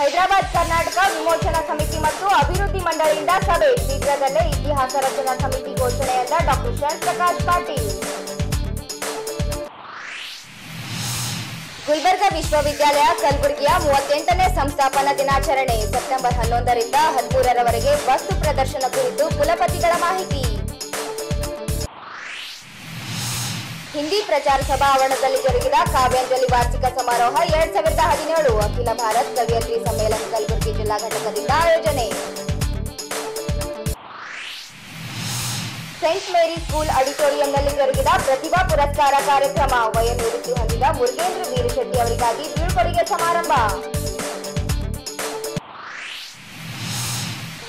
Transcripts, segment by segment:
ಹೈದರಾಬಾದ್, ಕರ್ನಾಟಕ ವಿಮೋಚನಾ ಸಮಿತಿ ಮತ್ತು ಅಭಿವೃದ್ಧಿ ಮಂಡಳಿಯಿಂದ ಸಭೆ. ಶೀಘ್ರದಲ್ಲೇ ಇತಿಹಾಸ ರಚನಾ ಸಮಿತಿ ಘೋಷಣೆಯಾದ ಡಾಕ್ಟರ್ ಶರತ್ ಪ್ರಕಾಶ್ ಪಾಟೀಲ್. ಗುಲ್ಬರ್ಗಾ ವಿಶ್ವವಿದ್ಯಾಲಯ, ಕಲಬುರಗಿಯ ಮೂವತ್ತೆಂಟನೇ ಸಂಸ್ಥಾಪನಾ ದಿನಾಚರಣೆ. ಸೆಪ್ಟೆಂಬರ್ ಹನ್ನೊಂದರಿಂದ ಹದಿಮೂರರವರೆಗೆ ವಸ್ತು ಪ್ರದರ್ಶನ ಕುರಿತು ಕುಲಪತಿಗಳ ಮಾಹಿತಿ. ಹಿಂದಿ ಪ್ರಚಾರ ಸಭಾ ಆವರಣದಲ್ಲಿ ಜರುಗಿದ ಕಾವ್ಯಾಂಜಲಿ ವಾರ್ಷಿಕ ಸಮಾರೋಹ ಎರಡ್ ಸಾವಿರದ ಹದಿನೇಳು. ಅಖಿಲ ಭಾರತ್ ಕವಿಯತ್ರಿ ಸಮ್ಮೇಳನ ಕಲಬುರಗಿ ಜಿಲ್ಲಾ ಘಟಕದಿಂದ ಆಯೋಜನೆ. ಸೈಂಟ್ ಮೇರಿ ಸ್ಕೂಲ್ ಆಡಿಟೋರಿಯಂನಲ್ಲಿ ಜರುಗಿದ ಪ್ರತಿಭಾ ಪುರಸ್ಕಾರ ಕಾರ್ಯಕ್ರಮ. ವಯೋನಿವೃತ್ತಿ ಹೊಂದಿದ ಮುರುಗೇಂದ್ರ ವೀರಶೆಟ್ಟಿ ಅವರಿಗಾಗಿ ಬೀಳ್ಕೊಡುಗೆ ಸಮಾರಂಭ.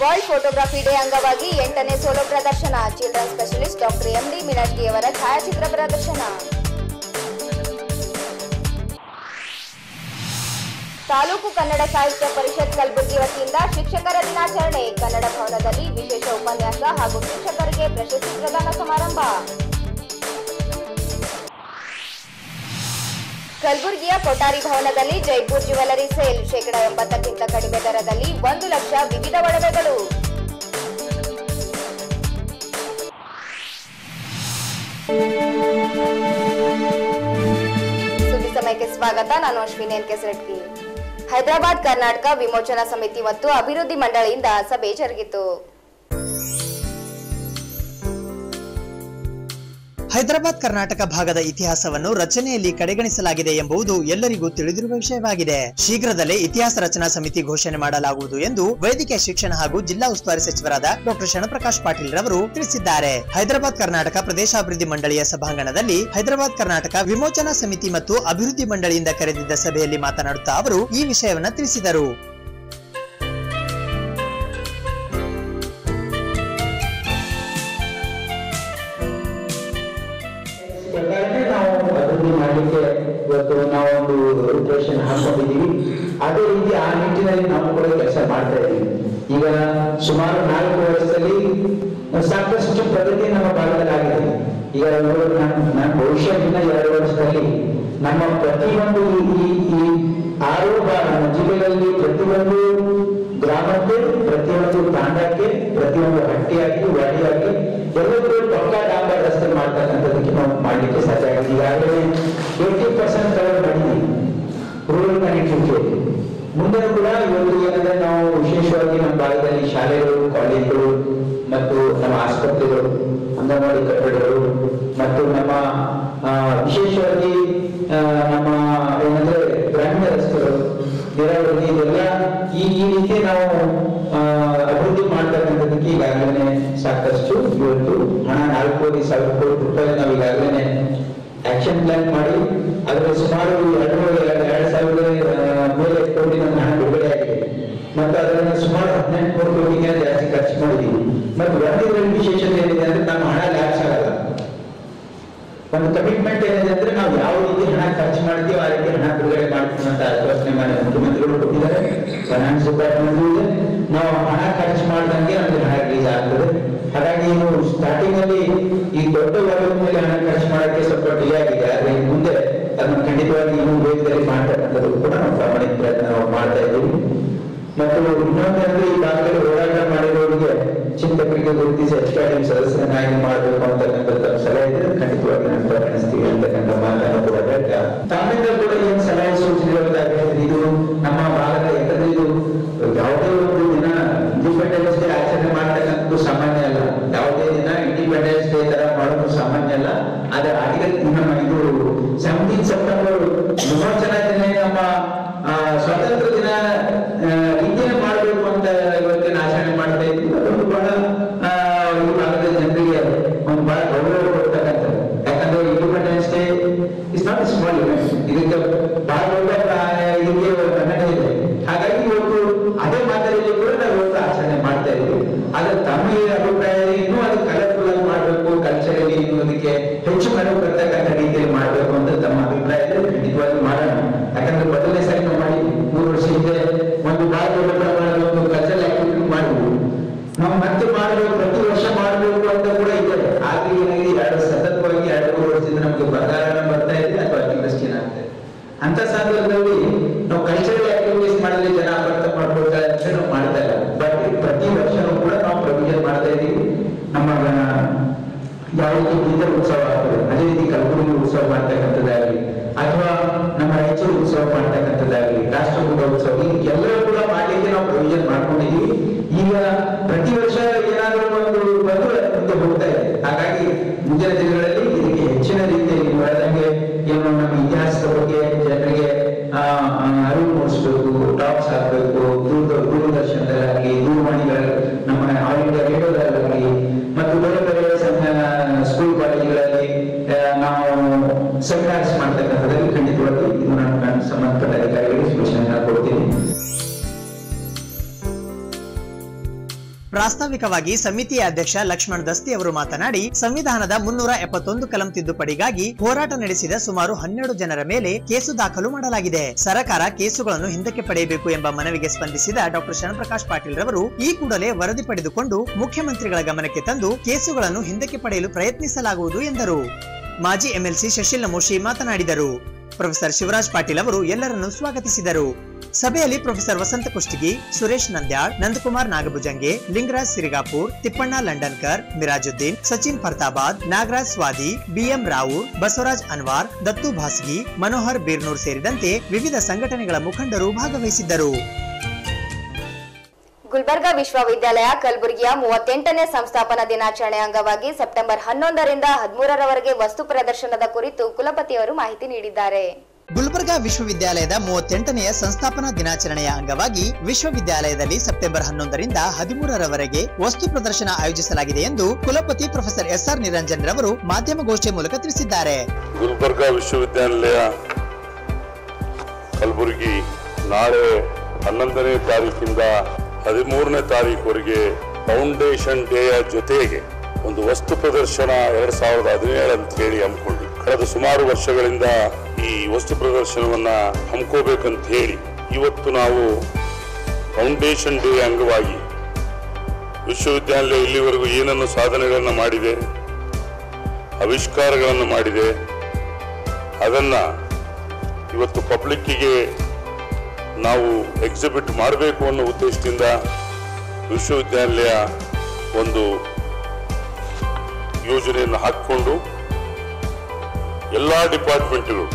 ವರ್ಲ್ಡ್ ಫೋಟೋಗ್ರಫಿ ಡೇ ಅಂಗವಾಗಿ ಎಂಟನೇ ಸೋಲೋ ಪ್ರದರ್ಶನ. Children specialist doctor MD Minatgi ಅವರ ಛಾಯಾಚಿತ್ರ ಪ್ರದರ್ಶನ. ತಾಲೂಕು ಕನ್ನಡ ಸಾಹಿತ್ಯ ಪರಿಷತ್ ಕಲಬುರಗಿ ವತಿಯಿಂದ ಶಿಕ್ಷಕರ ದಿನಾಚರಣೆ. ಕನ್ನಡ ಭವನದಲ್ಲಿ ವಿಶೇಷ ಉಪನ್ಯಾಸ ಹಾಗೂ ಶಿಕ್ಷಕರಿಗೆ ಪ್ರಶಸ್ತಿ ಪ್ರದಾನ ಸಮಾರಂಭ. ಕಲಬುರಗಿಯ ಕೊಠಾರಿ ಭವನದಲ್ಲಿ ಜೈಪುರ್ ಜ್ಯುವೆಲರಿ ಸೇಲ್ ಶೇಕಡ ಎಂಬತ್ತಕ್ಕಿಂತ ಕಡಿಮೆ ದರದಲ್ಲಿ ಒಂದು ಲಕ್ಷ ವಿವಿಧ ಒಡವೆಗಳು. ಸುದ್ದಿ ಸಮಯಕ್ಕೆ ಸ್ವಾಗತ, ನಾನು ಅಶ್ವಿನಿ ಎನ್ ಕೆಸರಟ್ಟಿ ಹೈದರಾಬಾದ್ ಕರ್ನಾಟಕ ವಿಮೋಚನಾ ಸಮಿತಿ ಮತ್ತು ಅಭಿವೃದ್ಧಿ ಮಂಡಳಿಯಿಂದ ಸಭೆ ಜರುಗಿತು. ಹೈದರಾಬಾದ್ ಕರ್ನಾಟಕ ಭಾಗದ ಇತಿಹಾಸವನ್ನು ರಚನೆಯಲ್ಲಿ ಕಡೆಗಣಿಸಲಾಗಿದೆ ಎಂಬುದು ಎಲ್ಲರಿಗೂ ತಿಳಿದಿರುವ ವಿಷಯವಾಗಿದೆ. ಶೀಘ್ರದಲ್ಲೇ ಇತಿಹಾಸ ರಚನಾ ಸಮಿತಿ ಘೋಷಣೆ ಮಾಡಲಾಗುವುದು ಎಂದು ವೈದ್ಯಕೀಯ ಶಿಕ್ಷಣ ಹಾಗೂ ಜಿಲ್ಲಾ ಉಸ್ತುವಾರಿ ಸಚಿವರಾದ ಡಾಕ್ಟರ್ ಶರಣಪ್ರಕಾಶ್ ಪಾಟೀಲ್ ರವರು ತಿಳಿಸಿದ್ದಾರೆ. ಹೈದರಾಬಾದ್ ಕರ್ನಾಟಕ ಪ್ರದೇಶಾಭಿವೃದ್ಧಿ ಮಂಡಳಿಯ ಸಭಾಂಗಣದಲ್ಲಿ ಹೈದರಾಬಾದ್ ಕರ್ನಾಟಕ ವಿಮೋಚನಾ ಸಮಿತಿ ಮತ್ತು ಅಭಿವೃದ್ಧಿ ಮಂಡಳಿಯಿಂದ ಕರೆದಿದ್ದ ಸಭೆಯಲ್ಲಿ ಮಾತನಾಡುತ್ತಾ ಅವರು ಈ ವಿಷಯವನ್ನು ತಿಳಿಸಿದರು. ನಾವೊಂದು ರೂಪರೇಷನ್ ಹಾಕೊಂಡಿದ್ದೀವಿ. ಅದೇ ರೀತಿ ಆ ನಿಟ್ಟಿನಲ್ಲಿ ನಾವು ಕೂಡ ಕೆಲಸ ಮಾಡ್ತಾ ಇದ್ದೀವಿ. ಈಗ ಸುಮಾರು ನಾಲ್ಕು ವರ್ಷದಲ್ಲಿ ಸಾಕಷ್ಟು ಪ್ರಗತಿ ನಮ್ಮ ಭಾಗದಲ್ಲಿ ಆಗಿದೆ ಈಗ ನಾವು ಭವಿಷ್ಯದಿಂದ ನಾನು ಬಹುಶಃ ಇನ್ನ ಎರಡು ವರ್ಷದಲ್ಲಿ ನಮ್ಮ ಪ್ರತಿಯೊಂದು ಈ ಈ ಆರು ಜಿಲ್ಲೆಗಳಲ್ಲಿ ಪ್ರತಿಯೊಂದು ಗ್ರಾಮಕ್ಕೆ, ಪ್ರತಿಯೊಂದು ತಾಂಡಕ್ಕೆ, ಪ್ರತಿಯೊಂದು ಪ್ರಾಸ್ತಾವಿಕವಾಗಿ ಸಮಿತಿಯ ಅಧ್ಯಕ್ಷ ಲಕ್ಷ್ಮಣ್ ದಸ್ತಿ ಅವರು ಮಾತನಾಡಿ, ಸಂವಿಧಾನದ ಮುನ್ನೂರ ಎಪ್ಪತ್ತೊಂದು ಕಲಂ ತಿದ್ದುಪಡಿಗಾಗಿ ಹೋರಾಟ ನಡೆಸಿದ ಸುಮಾರು ಹನ್ನೆರಡು ಜನರ ಮೇಲೆ ಕೇಸು ದಾಖಲು ಮಾಡಲಾಗಿದೆ. ಸರ್ಕಾರ ಕೇಸುಗಳನ್ನು ಹಿಂದಕ್ಕೆ ಪಡೆಯಬೇಕು ಎಂಬ ಮನವಿಗೆ ಸ್ಪಂದಿಸಿದ ಡಾಕ್ಟರ್ ಶರಣಪ್ರಕಾಶ್ ಪಾಟೀಲ್ ರವರು ಈ ಕೂಡಲೇ ವರದಿ ಪಡೆದುಕೊಂಡು ಮುಖ್ಯಮಂತ್ರಿಗಳ ಗಮನಕ್ಕೆ ತಂದು ಕೇಸುಗಳನ್ನು ಹಿಂದಕ್ಕೆ ಪಡೆಯಲು ಪ್ರಯತ್ನಿಸಲಾಗುವುದು ಎಂದರು. ಮಾಜಿ ಎಂಎಲ್ಸಿ ಶಶಿಲ್ ನಮೋಶಿ ಮಾತನಾಡಿದರು. ಪ್ರೊಫೆಸರ್ ಶಿವರಾಜ್ ಪಾಟೀಲ್ ಅವರು ಎಲ್ಲರನ್ನು ಸ್ವಾಗತಿಸಿದರು. ಸಭೆಯಲ್ಲಿ professor Vasanta Kushtagi, Suresh Nandyal, Nandakumar Nagabhujange, Lingaraj Sirigapur, Tippanna Londonkar, Mirajuddin, Sachin Farthabad, Nagaraj Swadi, B M Rao Basavaraj Anwar, Dattu Bhasgi, Manohar ಬೀರ್ನೂರ್ ಸೇರಿದಂತೆ ವಿವಿಧ ಸಂಘಟನೆಗಳ ಮುಖಂಡರು ಭಾಗವಹಿಸಿದ್ದರು. ಗುಲ್ಬರ್ಗಾ ವಿಶ್ವವಿದ್ಯಾಲಯ ಕಲಬುರಗಿಯ ಮೂವತ್ತೆಂಟನೇ ಸಂಸ್ಥಾಪನಾ ದಿನಾಚರಣೆ ಅಂಗವಾಗಿ ಸೆಪ್ಟೆಂಬರ್ ಹನ್ನೊಂದರಿಂದ ಹದಿಮೂರರವರೆಗೆ ವಸ್ತು ಪ್ರದರ್ಶನದ ಕುರಿತು ಕುಲಪತಿಯವರು ಮಾಹಿತಿ ನೀಡಿದ್ದಾರೆ. ಗುಲ್ಬರ್ಗಾ ವಿಶ್ವವಿದ್ಯಾಲಯದ ಮೂವತ್ತೆಂಟನೆಯ ಸಂಸ್ಥಾಪನಾ ದಿನಾಚರಣೆಯ ಅಂಗವಾಗಿ ವಿಶ್ವವಿದ್ಯಾಲಯದಲ್ಲಿ ಸೆಪ್ಟೆಂಬರ್ ಹನ್ನೊಂದರಿಂದ ಹದಿಮೂರರವರೆಗೆ ವಸ್ತು ಪ್ರದರ್ಶನ ಆಯೋಜಿಸಲಾಗಿದೆ ಎಂದು ಕುಲಪತಿ ಪ್ರೊಫೆಸರ್ ಎಸ್ ಆರ್ ನಿರಂಜನ್ ರವರು ಮಾಧ್ಯಮಗೋಷ್ಠಿ ಮೂಲಕ ತಿಳಿಸಿದ್ದಾರೆ. ಗುಲ್ಬರ್ಗಾ ವಿಶ್ವವಿದ್ಯಾಲಯ ಕಲಬುರಗಿ ನಾಳೆ ಹನ್ನೊಂದನೇ ತಾರೀಕಿಂದ ಹದಿಮೂರನೇ ತಾರೀಕುವರೆಗೆ ಫೌಂಡೇಶನ್ ಡೇಯ ಜೊತೆಗೆ ಒಂದು ವಸ್ತು ಪ್ರದರ್ಶನ ಎರಡ್ ಸಾವಿರದ ಹದಿನೇಳು ಅಂತ ಹೇಳಿ ಕಳೆದ ಸುಮಾರು ವರ್ಷಗಳಿಂದ ಈ ವಸ್ತು ಪ್ರದರ್ಶನವನ್ನ ಹಮ್ಕೋಬೇಕಂತ ಹೇಳಿ ಇವತ್ತು ನಾವು ಫೌಂಡೇಶನ್ ಡೇ ಅಂಗವಾಗಿ ವಿಶ್ವವಿದ್ಯಾಲಯ ಇಲ್ಲಿವರೆಗೂ ಏನನ್ನು ಸಾಧನೆಗಳನ್ನು ಮಾಡಿದೆ, ಆವಿಷ್ಕಾರಗಳನ್ನು ಮಾಡಿದೆ, ಅದನ್ನು ಇವತ್ತು ಪಬ್ಲಿಕ್ಕಿಗೆ ನಾವು ಎಕ್ಸಿಬಿಟ್ ಮಾಡಬೇಕು ಅನ್ನೋ ಉದ್ದೇಶದಿಂದ ವಿಶ್ವವಿದ್ಯಾಲಯ ಒಂದು ಯೋಜನೆಯನ್ನು ಹಾಕಿಕೊಂಡು ಎಲ್ಲ ಡಿಪಾರ್ಟ್ಮೆಂಟ್ಗಳು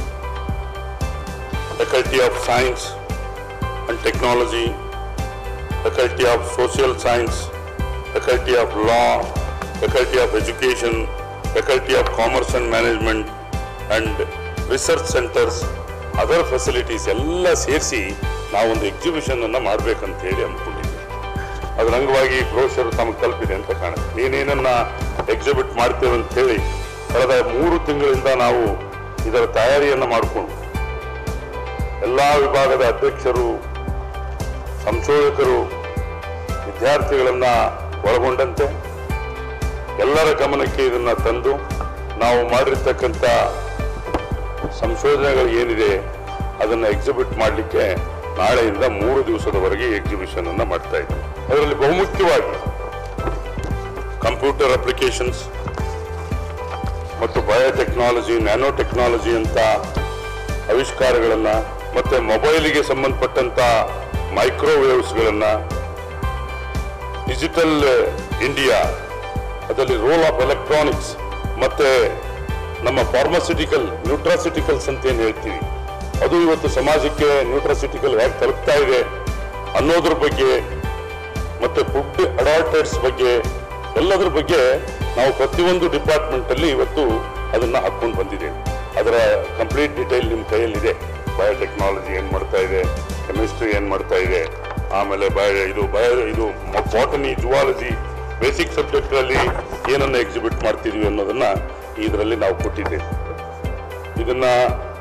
faculty of science and technology faculty of social science faculty of law faculty of education faculty of commerce and management and research centres other facilities ಎಲ್ಲ ಸೇರಿಸಿ ನಾವೊಂದು ಎಕ್ಸಿಬಿಷನ್ ಅನ್ನ ಮಾಡ್ಬೇಕಂತ ಹೇಳಿ ಅಂದ್ಕೊಂಡಿದ್ದೀವಿ ಅದರ ಅಂಗವಾಗಿ ಬ್ರೋಷರ್ ತಮಗೆ ತಲುಪಿದೆ ಅಂತ ಕಾಣುತ್ತೆ. ನೀನೇನನ್ನ ಎಕ್ಸಿಬಿಟ್ ಮಾಡ್ತೇವೆ ಅಂತ ಹೇಳಿ ಕಳೆದ ಮೂರು ತಿಂಗಳಿಂದ ನಾವು ಇದರ ತಯಾರಿಯನ್ನು ಮಾಡಿಕೊಂಡು ಎಲ್ಲ ವಿಭಾಗದ ಅಧ್ಯಕ್ಷರು, ಸಂಶೋಧಕರು, ವಿದ್ಯಾರ್ಥಿಗಳನ್ನು ಒಳಗೊಂಡಂತೆ ಎಲ್ಲರ ಗಮನಕ್ಕೆ ಇದನ್ನು ತಂದು ನಾವು ಮಾಡಿರ್ತಕ್ಕಂಥ ಸಂಶೋಧನೆಗಳು ಏನಿದೆ ಅದನ್ನ ಎಕ್ಸಿಬಿಟ್ ಮಾಡಲಿಕ್ಕೆ ನಾಳೆಯಿಂದ ಮೂರು ದಿವಸದವರೆಗೆ ಎಕ್ಸಿಬಿಷನ್ ಅನ್ನು ಮಾಡ್ತಾ ಇದ್ದೀವಿ ಅದರಲ್ಲಿ ಬಹುಮುಖ್ಯವಾಗಿ ಕಂಪ್ಯೂಟರ್ ಅಪ್ಲಿಕೇಶನ್ಸ್ ಮತ್ತು ಬಯೋಟೆಕ್ನಾಲಜಿ ನ್ಯಾನೋ ಟೆಕ್ನಾಲಜಿ ಅಂತ ಆವಿಷ್ಕಾರಗಳನ್ನ ಮತ್ತೆ ಮೊಬೈಲಿಗೆ ಸಂಬಂಧಪಟ್ಟಂತ ಮೈಕ್ರೋವೇವ್ಸ್ಗಳನ್ನ ಡಿಜಿಟಲ್ ಇಂಡಿಯಾ, ಅದರಲ್ಲಿ ರೋಲ್ ಆಫ್ ಎಲೆಕ್ಟ್ರಾನಿಕ್ಸ್ ಮತ್ತೆ ನಮ್ಮ ಫಾರ್ಮಸ್ಯೂಟಿಕಲ್ ನ್ಯೂಟ್ರಾಸಿಟಿಕಲ್ಸ್ ಅಂತ ಏನು ಹೇಳ್ತೀವಿ. ಅದು ಇವತ್ತು ಸಮಾಜಕ್ಕೆ ನ್ಯೂಟ್ರಾಸಿಟಿಕಲ್ ಹೇಗೆ ತಲುಪ್ತಾ ಇದೆ ಅನ್ನೋದ್ರ ಬಗ್ಗೆ ಮತ್ತೆ ಫುಡ್ ಅಡಾಲ್ಟೇಟ್ಸ್ ಬಗ್ಗೆ ಎಲ್ಲದರ ಬಗ್ಗೆ ನಾವು ಪ್ರತಿಯೊಂದು ಡಿಪಾರ್ಟ್ಮೆಂಟ್ ಅಲ್ಲಿ ಇವತ್ತು ಅದನ್ನ ಹಾಕ್ಕೊಂಡು ಬಂದಿದ್ದೇವೆ. ಅದರ ಕಂಪ್ಲೀಟ್ ಡೀಟೇಲ್ ನಿಮ್ಮ ಕೈಯಲ್ಲಿದೆ. ಬಯೋಟೆಕ್ನಾಲಜಿ ಏನು ಮಾಡ್ತಾ ಇದೆ ಕೆಮಿಸ್ಟ್ರಿ ಏನು ಮಾಡ್ತಾ ಇದೆ, ಆಮೇಲೆ ಬಯೋ ಇದು ಬಯೋ ಇದು ಬಾಟನಿ ಜುವಾಲಜಿ ಬೇಸಿಕ್ ಸಬ್ಜೆಕ್ಟ್ಗಳಲ್ಲಿ ಏನನ್ನು ಏನನ್ನ ಎಕ್ಸಿಬಿಟ್ ಮಾಡ್ತಿದ್ವಿ ಅನ್ನೋದನ್ನು ಇದರಲ್ಲಿ ನಾವು ಕೊಟ್ಟಿದ್ದೇವೆ ಇದನ್ನು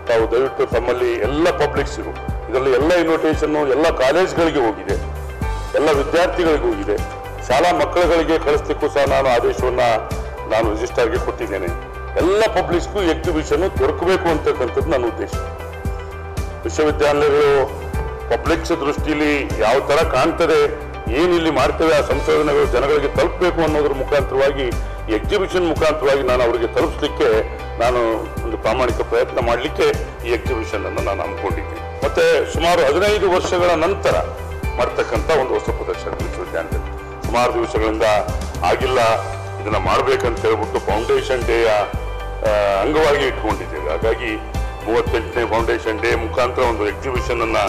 ತಾವು ದಯವಿಟ್ಟು ತಮ್ಮಲ್ಲಿ ಎಲ್ಲ ಪಬ್ಲಿಕ್ಸ್ ಇರು. ಇದರಲ್ಲಿ ಎಲ್ಲ ಇನ್ವಿಟೇಷನ್ನು ಎಲ್ಲ ಕಾಲೇಜ್ಗಳಿಗೆ ಹೋಗಿದೆ. ಎಲ್ಲ ವಿದ್ಯಾರ್ಥಿಗಳಿಗೆ ಹೋಗಿದೆ. ಶಾಲಾ ಮಕ್ಕಳುಗಳಿಗೆ ಕಳಿಸ್ಲಿಕ್ಕೂ ಸಹ ನಾನು ಆದೇಶವನ್ನು ನಾನು ರಿಜಿಸ್ಟರ್ಗೆ ಕೊಟ್ಟಿದ್ದೇನೆ. ಎಲ್ಲ ಪಬ್ಲಿಕ್ಸ್ಗೂ ಎಕ್ಸಿಬಿಷನ್ನು ದೊರಕಬೇಕು ಅಂತಕ್ಕಂಥದ್ದು ನನ್ನ ಉದ್ದೇಶ. ವಿಶ್ವವಿದ್ಯಾನಿಲಯಗಳು ಪಬ್ಲಿಕ್ಸ್ ದೃಷ್ಟಿಯಲ್ಲಿ ಯಾವ ಥರ ಕಾಣ್ತದೆ ಏನಿಲ್ಲಿ ಮಾಡ್ತೇವೆ, ಆ ಸಂಶೋಧನೆಗಳು ಜನಗಳಿಗೆ ತಲುಪಬೇಕು ಅನ್ನೋದ್ರ ಮುಖಾಂತರವಾಗಿ ಎಕ್ಸಿಬಿಷನ್ ಮುಖಾಂತರವಾಗಿ ನಾನು ಅವರಿಗೆ ತಲುಪಿಸ್ಲಿಕ್ಕೆ ನಾನು ಒಂದು ಪ್ರಾಮಾಣಿಕ ಪ್ರಯತ್ನ ಮಾಡಲಿಕ್ಕೆ ಈ ಎಕ್ಸಿಬಿಷನ್ ಅನ್ನು ನಾನು ಹಮ್ಮಿಕೊಂಡಿದ್ದೀನಿ ಮತ್ತೆ ಸುಮಾರು ಹದಿನೈದು ವರ್ಷಗಳ ನಂತರ ಮಾಡ್ತಕ್ಕಂಥ ಒಂದು ಹೊಸ ಪ್ರದರ್ಶನ ವಿಶ್ವವಿದ್ಯಾಲಯದಲ್ಲಿ ಸುಮಾರು ದಿವಸಗಳಿಂದ ಆಗಿಲ್ಲ, ಇದನ್ನ ಮಾಡ್ಬೇಕಂತ ಹೇಳ್ಬಿಟ್ಟು ಫೌಂಡೇಶನ್ ಡೇಯ ಅಂಗವಾಗಿ ಇಟ್ಕೊಂಡಿದ್ದೇವೆ. ಹಾಗಾಗಿ ಮೂವತ್ತೆಂಟನೇ ಫೌಂಡೇಶನ್ ಡೇ ಮುಖಾಂತರ ಒಂದು ಎಕ್ಸಿಬಿಷನ್ ಅನ್ನ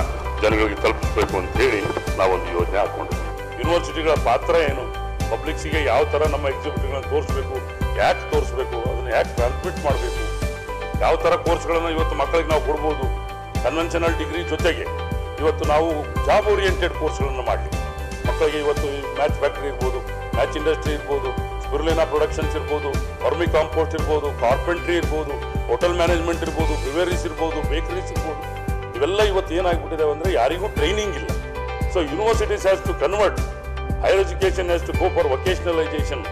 ಜನಗಳಿಗೆ ತಲುಪಿಸಬೇಕು ಅಂತ ಹೇಳಿ ನಾವೊಂದು ಯೋಜನೆ ಹಾಕೊಂಡಿದ್ದೀವಿ ಯೂನಿವರ್ಸಿಟಿಗಳ ಪಾತ್ರ ಏನು? ಪಬ್ಲಿಕ್ಸಿಗೆ ಯಾವ ತರ ನಮ್ಮ ಎಕ್ಸಿಬಿಷನ್ಗಳನ್ನ ತೋರಿಸ್ಬೇಕು? ಯಾಕೆ ತೋರಿಸ್ಬೇಕು? ಅದನ್ನ ಯಾಕೆ ಟ್ರಾನ್ಸ್ಮಿಟ್ ಮಾಡಬೇಕು? ಯಾವ ತರ ಕೋರ್ಸ್ಗಳನ್ನು ಇವತ್ತು ಮಕ್ಕಳಿಗೆ ನಾವು ಕೊಡ್ಬೋದು? ಕನ್ವೆನ್ಷನಲ್ ಡಿಗ್ರಿ ಜೊತೆಗೆ ಇವತ್ತು ನಾವು ಜಾಬ್ ಓರಿಯೆಂಟೆಡ್ ಕೋರ್ಸ್ಗಳನ್ನು ಮಾಡಲಿ ಮಕ್ಕಳಿಗೆ ಇವತ್ತು ಮ್ಯಾಚ್ ಫ್ಯಾಕ್ಟ್ರಿ ಇರ್ಬೋದು ಮ್ಯಾಚ್ ಇಂಡಸ್ಟ್ರಿ ಇರ್ಬೋದು ಸ್ಪಿರುಲಿನಾ ಪ್ರೊಡಕ್ಷನ್ಸ್ ಇರ್ಬೋದು ವರ್ಮಿ ಕಾಂಪೋಸ್ಟ್ ಇರ್ಬೋದು ಕಾರ್ಪೆಂಟ್ರಿ ಇರ್ಬೋದು ಹೋಟೆಲ್ ಮ್ಯಾನೇಜ್ಮೆಂಟ್ ಇರ್ಬೋದು ಬ್ರಿವೇರೀಸ್ ಇರ್ಬೋದು ಬೇಕರೀಸ್ ಇರ್ಬೋದು, ಇವೆಲ್ಲ ಇವತ್ತು ಏನಾಗ್ಬಿಟ್ಟಿದೆ ಅಂದರೆ ಯಾರಿಗೂ ಟ್ರೈನಿಂಗ್ ಇಲ್ಲ. So universities has to convert higher education has to go for vocationalisation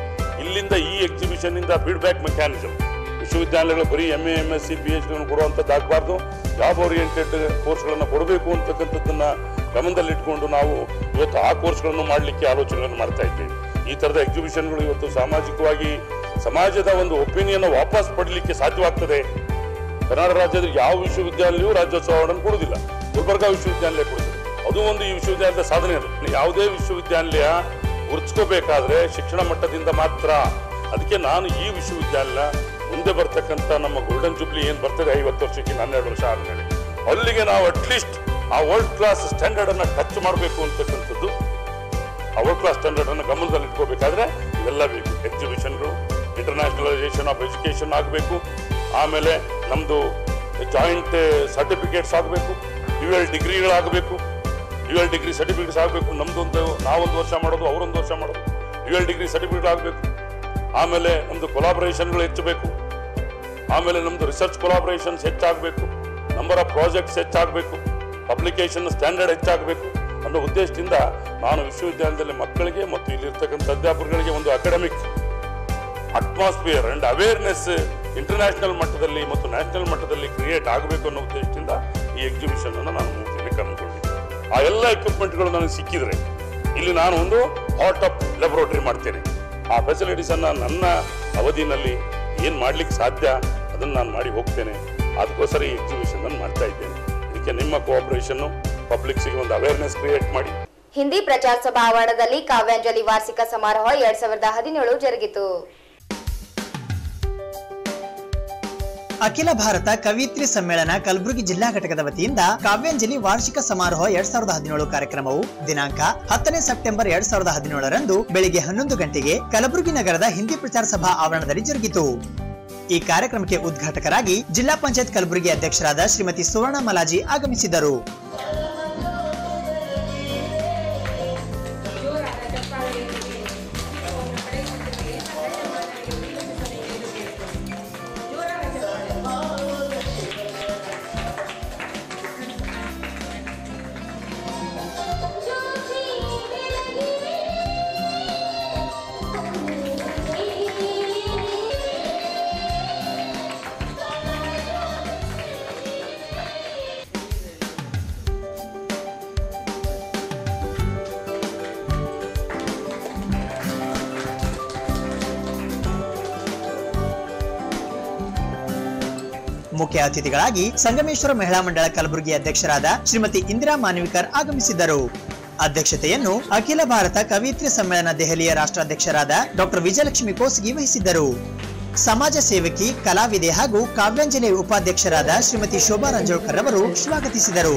ಇಲ್ಲಿಂದ ಈ ಎಕ್ಸಿಬಿಷನ್ ಇಂದ ಫೀಡ್ಬ್ಯಾಕ್ ಮೆಕ್ಯಾನಿಸಮ್ ವಿಶ್ವವಿದ್ಯಾಲಯಗಳು ಬರೀ M A M S C P H D ಕೊಡುವಂಥದ್ದಾಗಬಾರ್ದು job oriented ಕೋರ್ಸ್ಗಳನ್ನು ಕೊಡಬೇಕು ಅಂತಕ್ಕಂಥದ್ದನ್ನು ಗಮನದಲ್ಲಿಟ್ಕೊಂಡು ನಾವು ಇವತ್ತು ಆ ಕೋರ್ಸ್ಗಳನ್ನು ಮಾಡಲಿಕ್ಕೆ ಆಲೋಚನೆಗಳನ್ನು ಮಾಡ್ತಾ ಇದ್ದೇವೆ. ಈ ಥರದ ಎಕ್ಸಿಬಿಷನ್ಗಳು ಇವತ್ತು ಸಾಮಾಜಿಕವಾಗಿ ಸಮಾಜದ ಒಂದು ಒಪಿನಿಯನ್ ವಾಪಸ್ ಪಡಲಿಕ್ಕೆ ಸಾಧ್ಯವಾಗ್ತದೆ. ಕರ್ನಾಟಕ ರಾಜ್ಯದ ಯಾವ ವಿಶ್ವವಿದ್ಯಾಲಯವೂ ರಾಜ್ಯೋತ್ಸವವನ್ನು ಕೊಡುವುದಿಲ್ಲ. ಗುಲ್ಬರ್ಗಾ ವಿಶ್ವವಿದ್ಯಾಲಯ ಕೊಡುತ್ತದೆ. ಅದು ಒಂದು ಈ ವಿಶ್ವವಿದ್ಯಾಲಯದ ಸಾಧನೆ ಅದು. ಯಾವುದೇ ವಿಶ್ವವಿದ್ಯಾಲಯ ಗುರುತಿಸ್ಕೋಬೇಕಾದ್ರೆ ಶಿಕ್ಷಣ ಮಟ್ಟದಿಂದ ಮಾತ್ರ. ಅದಕ್ಕೆ ನಾನು ಈ ವಿಶ್ವವಿದ್ಯಾಲಯ ಮುಂದೆ ಬರ್ತಕ್ಕಂಥ ನಮ್ಮ ಗೋಲ್ಡನ್ ಜುಬ್ಲಿ ಏನು ಬರ್ತದೆ ಐವತ್ತು ವರ್ಷಕ್ಕೆ ಹನ್ನೆರಡು ವರ್ಷ ಆದಮೇಲೆ. ಅಲ್ಲಿಗೆ ನಾವು ಅಟ್ಲೀಸ್ಟ್ ಆ ವರ್ಲ್ಡ್ ಕ್ಲಾಸ್ ಸ್ಟ್ಯಾಂಡರ್ಡ್ ಅನ್ನ ಟಚ್ ಮಾಡಬೇಕು ಅಂತಕ್ಕಂಥದ್ದು ಕ್ಲಾಸ್ ಸ್ಟ್ಯಾಂಡರ್ಡ್ ಅನ್ನು ಗಮನದಲ್ಲಿ ಇಟ್ಕೋಬೇಕಾದ್ರೆ ಇವೆಲ್ಲ ಬೇಕು. ಎಕ್ಸಿಬಿಷನ್ಗಳು ಇಂಟರ್ನ್ಯಾಷನಲೈಸೇಷನ್ ಆಫ್ ಎಜುಕೇಶನ್ ಆಗಬೇಕು. ಆಮೇಲೆ ನಮ್ಮದು ಜಾಯಿಂಟ್ ಸರ್ಟಿಫಿಕೇಟ್ಸ್ ಆಗಬೇಕು. ಯು ಎಲ್ ಡಿಗ್ರಿಗಳಾಗಬೇಕು. ಯು ಎಲ್ ಡಿಗ್ರಿ ಸರ್ಟಿಫಿಕೇಟ್ಸ್ ಆಗಬೇಕು. ನಮ್ದೊಂದು, ನಾವೊಂದು ವರ್ಷ ಮಾಡೋದು, ಅವರೊಂದು ವರ್ಷ ಮಾಡೋದು. ಯು ಎಲ್ ಡಿಗ್ರಿ ಸರ್ಟಿಫಿಕೇಟ್ ಆಗಬೇಕು. ಆಮೇಲೆ ನಮ್ಮದು ಕೊಲಾಬ್ರೇಷನ್ಗಳು ಹೆಚ್ಚಬೇಕು. ಆಮೇಲೆ ನಮ್ಮದು ರಿಸರ್ಚ್ ಕೊಲಾಬ್ರೇಷನ್ಸ್ ಹೆಚ್ಚಾಗಬೇಕು. ನಂಬರ್ ಆಫ್ ಪ್ರಾಜೆಕ್ಟ್ಸ್ ಹೆಚ್ಚಾಗಬೇಕು. ಪಬ್ಲಿಕೇಶನ್ ಸ್ಟ್ಯಾಂಡರ್ಡ್ ಹೆಚ್ಚಾಗಬೇಕು ಅನ್ನೋ ಉದ್ದೇಶದಿಂದ ನಾನು ವಿಶ್ವವಿದ್ಯಾಲಯದಲ್ಲಿ ಮಕ್ಕಳಿಗೆ ಮತ್ತು ಇಲ್ಲಿರ್ತಕ್ಕಂಥ ಅಧ್ಯಾಪಕರಿಗೆ ಒಂದು academic atmosphere and awareness international ಮಟ್ಟದಲ್ಲಿ ಮತ್ತು ನ್ಯಾಷನಲ್ ಮಟ್ಟದಲ್ಲಿ ಕ್ರಿಯೇಟ್ ಆಗಬೇಕು ಅನ್ನೋ ಉದ್ದೇಶದಿಂದ ಈ ಎಕ್ಸಿಬಿಷನ್ ಅನ್ನು ನಾನು ಮೂರ್ತಿಯಲ್ಲಿ ಕಂಡುಕೊಂಡಿದ್ದೆ ಆ ಎಲ್ಲ ಎಕ್ವಿಪ್ಮೆಂಟ್ಗಳು ನನಗೆ ಸಿಕ್ಕಿದ್ರೆ ಇಲ್ಲಿ ನಾನು ಒಂದು ಹಾಟ್ ಅಪ್ ಲ್ಯಾಬೊರೇಟರಿ ಮಾಡ್ತೇನೆ. ಆ ಫೆಸಿಲಿಟೀಸ್ ಅನ್ನ ನನ್ನ ಅವಧಿನಲ್ಲಿ ಏನು ಮಾಡ್ಲಿಕ್ಕೆ ಸಾಧ್ಯ ಅದನ್ನು ನಾನು ಮಾಡಿ ಹೋಗ್ತೇನೆ. ಅದಕ್ಕೋಸ್ಕರ ಈ ಎಕ್ಸಿಬಿಷನ್ ಅನ್ನು ಮಾಡ್ತಾ ಇದ್ದೇನೆ. ಇದಕ್ಕೆ ನಿಮ್ಮ ಕೋಆಪರೇಷನ್ ಪಬ್ಲಿಕ್ಸಿಗೆ ಒಂದು ಅವೇರ್ನೆಸ್ ಕ್ರಿಯೇಟ್ ಮಾಡಿ. ಹಿಂದಿ ಪ್ರಚಾರ ಸಭಾ ಆವರಣದಲ್ಲಿ ಕಾವ್ಯಾಂಜಲಿ ವಾರ್ಷಿಕ ಸಮಾರೋಹ ಎರಡ್ ಸಾವಿರದ ಹದಿನೇಳು ಜರುಗಿತು. ಅಖಿಲ ಭಾರತ ಕವಿತ್ರಿ ಸಮ್ಮೇಳನ ಕಲಬುರಗಿ ಜಿಲ್ಲಾ ಘಟಕದ ವತಿಯಿಂದ ಕಾವ್ಯಾಂಜಲಿ ವಾರ್ಷಿಕ ಸಮಾರೋಹ ಎರಡ್ ಸಾವಿರದ ಹದಿನೇಳು ಕಾರ್ಯಕ್ರಮವು ದಿನಾಂಕ ಹತ್ತನೇ ಸೆಪ್ಟೆಂಬರ್ ಎರಡ್ ಸಾವಿರದ ಹದಿನೇಳರಂದು ಬೆಳಿಗ್ಗೆ ಹನ್ನೊಂದು ಗಂಟೆಗೆ ಕಲಬುರಗಿ ನಗರದ ಹಿಂದಿ ಪ್ರಚಾರ ಸಭಾ ಆವರಣದಲ್ಲಿ ಜರುಗಿತು. ಈ ಕಾರ್ಯಕ್ರಮಕ್ಕೆ ಉದ್ಘಾಟಕರಾಗಿ ಜಿಲ್ಲಾ ಪಂಚಾಯತ್ ಕಲಬುರಗಿ ಅಧ್ಯಕ್ಷರಾದ ಶ್ರೀಮತಿ ಸುವರ್ಣ ಮಲಾಜಿ ಆಗಮಿಸಿದರು. ಮುಖ್ಯ ಅತಿಥಿಗಳಾಗಿ ಸಂಗಮೇಶ್ವರ ಮಹಿಳಾ ಮಂಡಳ ಕಲಬುರಗಿ ಅಧ್ಯಕ್ಷರಾದ ಶ್ರೀಮತಿ ಇಂದಿರಾ ಮಾನ್ವಿಕರ್ ಆಗಮಿಸಿದ್ದರು. ಅಧ್ಯಕ್ಷತೆಯನ್ನು ಅಖಿಲ ಭಾರತ ಕವಿತ್ರಿ ಸಮ್ಮೇಳನ ದೆಹಲಿಯ ರಾಷ್ಟ್ರಾಧ್ಯಕ್ಷರಾದ ಡಾಕ್ಟರ್ ವಿಜಯಲಕ್ಷ್ಮಿ ಕೋಸ್ಗಿ ವಹಿಸಿದ್ದರು. ಸಮಾಜ ಸೇವಕಿ, ಕಲಾವಿದೆ ಹಾಗೂ ಕಾವ್ಯಾಂಜಲಿ ಉಪಾಧ್ಯಕ್ಷರಾದ ಶ್ರೀಮತಿ ಶೋಭಾ ರಂಜೋಳ್ಕರ್ ಅವರು ಸ್ವಾಗತಿಸಿದರು.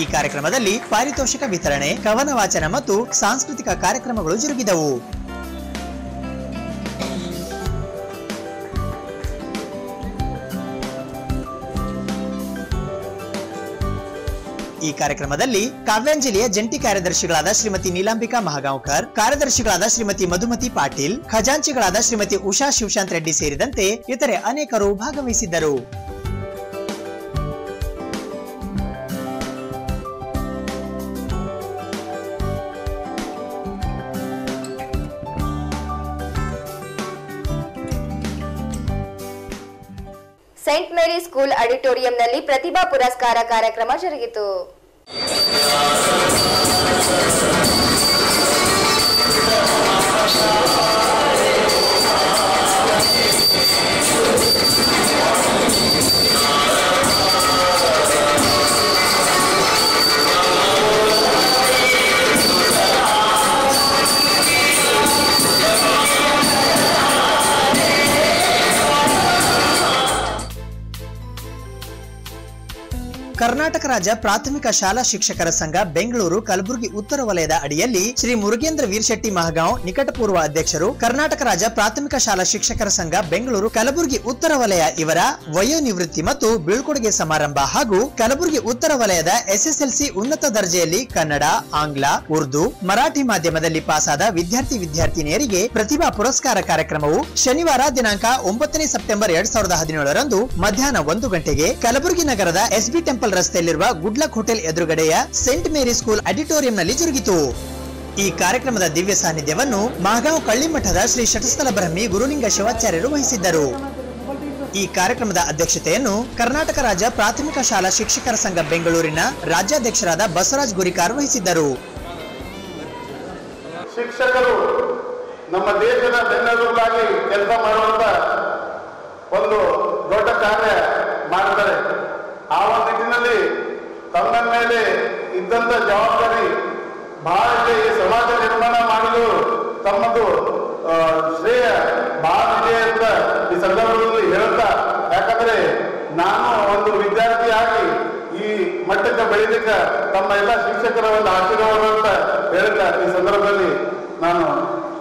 ಈ ಕಾರ್ಯಕ್ರಮದಲ್ಲಿ ಪಾರಿತೋಷಕ ವಿತರಣೆ, ಕವನ ವಾಚನ ಮತ್ತು ಸಾಂಸ್ಕೃತಿಕ ಕಾರ್ಯಕ್ರಮಗಳು ಜರುಗಿದವು. ಈ ಕಾರ್ಯಕ್ರಮದಲ್ಲಿ ಕಾವ್ಯಾಂಜಲಿಯ ಜಂಟಿ ಕಾರ್ಯದರ್ಶಿಗಳಾದ ಶ್ರೀಮತಿ ನೀಲಾಂಬಿಕಾ ಮಹಾಗಾಂವ್ಕರ್, ಕಾರ್ಯದರ್ಶಿಗಳಾದ ಶ್ರೀಮತಿ ಮಧುಮತಿ ಪಾಟೀಲ್, ಖಜಾಂಚಿಗಳಾದ ಶ್ರೀಮತಿ ಉಷಾ ಶಿವಶಾಂತ್ ರೆಡ್ಡಿ ಸೇರಿದಂತೆ ಇತರೆ ಅನೇಕರು ಭಾಗವಹಿಸಿದ್ದರು. ಸೈಂಟ್ ಮೇರಿ ಸ್ಕೂಲ್ ಆಡಿಟೋರಿಯಂನಲ್ಲಿ ಪ್ರತಿಭಾ ಪುರಸ್ಕಾರ ಕಾರ್ಯಕ್ರಮ ಜರುಗಿತು. ಕರ್ನಾಟಕ ರಾಜ್ಯ ಪ್ರಾಥಮಿಕ ಶಾಲಾ ಶಿಕ್ಷಕರ ಸಂಘ ಬೆಂಗಳೂರು ಕಲಬುರಗಿ ಉತ್ತರ ವಲಯದ ಅಡಿಯಲ್ಲಿ ಶ್ರೀ ಮುರುಗೇಂದ್ರ ವೀರ್ಶೆಟ್ಟಿ ಮಹಗಾಂವ್ ನಿಕಟಪೂರ್ವ ಅಧ್ಯಕ್ಷರು ಕರ್ನಾಟಕ ರಾಜ್ಯ ಪ್ರಾಥಮಿಕ ಶಾಲಾ ಶಿಕ್ಷಕರ ಸಂಘ ಬೆಂಗಳೂರು ಕಲಬುರಗಿ ಉತ್ತರ ವಲಯ ಇವರ ವಯೋನಿವೃತ್ತಿ ಮತ್ತು ಬೀಳ್ಕೊಡುಗೆ ಸಮಾರಂಭ ಹಾಗೂ ಕಲಬುರಗಿ ಉತ್ತರ ವಲಯದ ಎಸ್ಎಸ್ಎಲ್ಸಿ ಉನ್ನತ ದರ್ಜೆಯಲ್ಲಿ ಕನ್ನಡ, ಆಂಗ್ಲ, ಉರ್ದು, ಮರಾಠಿ ಮಾಧ್ಯಮದಲ್ಲಿ ಪಾಸಾದ ವಿದ್ಯಾರ್ಥಿ ವಿದ್ಯಾರ್ಥಿನಿಯರಿಗೆ ಪ್ರತಿಭಾ ಪುರಸ್ಕಾರ ಕಾರ್ಯಕ್ರಮವು ಶನಿವಾರ ದಿನಾಂಕ ಒಂಬತ್ತನೇ ಸೆಪ್ಟೆಂಬರ್ ಎರಡ್ ಸಾವಿರದ ಹದಿನೇಳರಂದು ಮಧ್ಯಾಹ್ನ ಒಂದು ಗಂಟೆಗೆ ಕಲಬುರಗಿ ನಗರದ ಎಸ್ಬಿ ಟೆಂಪಲ್ ರಸ್ತೆಯಲ್ಲಿರುವ ಗುಡ್ಲಕ್ ಹೋಟೆಲ್ ಎದುರುಗಡೆಯ ಸೆಂಟ್ ಮೇರಿ ಸ್ಕೂಲ್ ಆಡಿಟೋರಿಯಂನಲ್ಲಿ ಜರುಗಿತು. ಈ ಕಾರ್ಯಕ್ರಮದ ದಿವ್ಯ ಸಾನ್ನಿಧ್ಯವನ್ನು ಮಹಗಾಂವ್ ಕಳ್ಳಿಮಠದ ಶ್ರೀ ಶಟಸ್ಥಲ ಬ್ರಹ್ಮಿ ಗುರುಲಿಂಗ ಶಿವಾಚಾರ್ಯರು ವಹಿಸಿದ್ದರು. ಈ ಕಾರ್ಯಕ್ರಮದ ಅಧ್ಯಕ್ಷತೆಯನ್ನು ಕರ್ನಾಟಕ ರಾಜ್ಯ ಪ್ರಾಥಮಿಕ ಶಾಲಾ ಶಿಕ್ಷಕರ ಸಂಘ ಬೆಂಗಳೂರಿನ ರಾಜ್ಯಾಧ್ಯಕ್ಷರಾದ ಬಸವರಾಜ್ ಗುರಿಕಾರ್ ವಹಿಸಿದ್ದರು. ಶಿಕ್ಷಕರು ನಮ್ಮ ದೇಶದ ಬೆನ್ನೆಲುಬಾಗಿ ಕೆಲಸ ಮಾಡುವಂತ ಒಂದು ದೊಡ್ಡ ಕಾರ್ಯ ಮಾಡ್ತಾರೆ ಆ ಒಂದು ನಿಟ್ಟಿನಲ್ಲಿ ತಮ್ಮ ಮೇಲೆ ಇದ್ದಂತ ಜವಾಬ್ದಾರಿ ಬಹಳ ಈ ಸಮಾಜ ನಿರ್ಮಾಣ ಮಾಡಲು ತಮ್ಮದು ಶ್ರೇಯ ಬಹಳ ಇದೆ ಅಂತ ಈ ಸಂದರ್ಭದಲ್ಲಿ ಹೇಳ್ತಾ ಯಾಕಂದ್ರೆ ನಾನು ಒಂದು ವಿದ್ಯಾರ್ಥಿಯಾಗಿ ಈ ಮಟ್ಟಕ್ಕೆ ಬೆಳೆದಕ್ಕೆ ತಮ್ಮ ಎಲ್ಲ ಶಿಕ್ಷಕರ ಒಂದು ಆಶೀರ್ವಾದ ಅಂತ ಹೇಳ್ತಾ ಈ ಸಂದರ್ಭದಲ್ಲಿ ನಾನು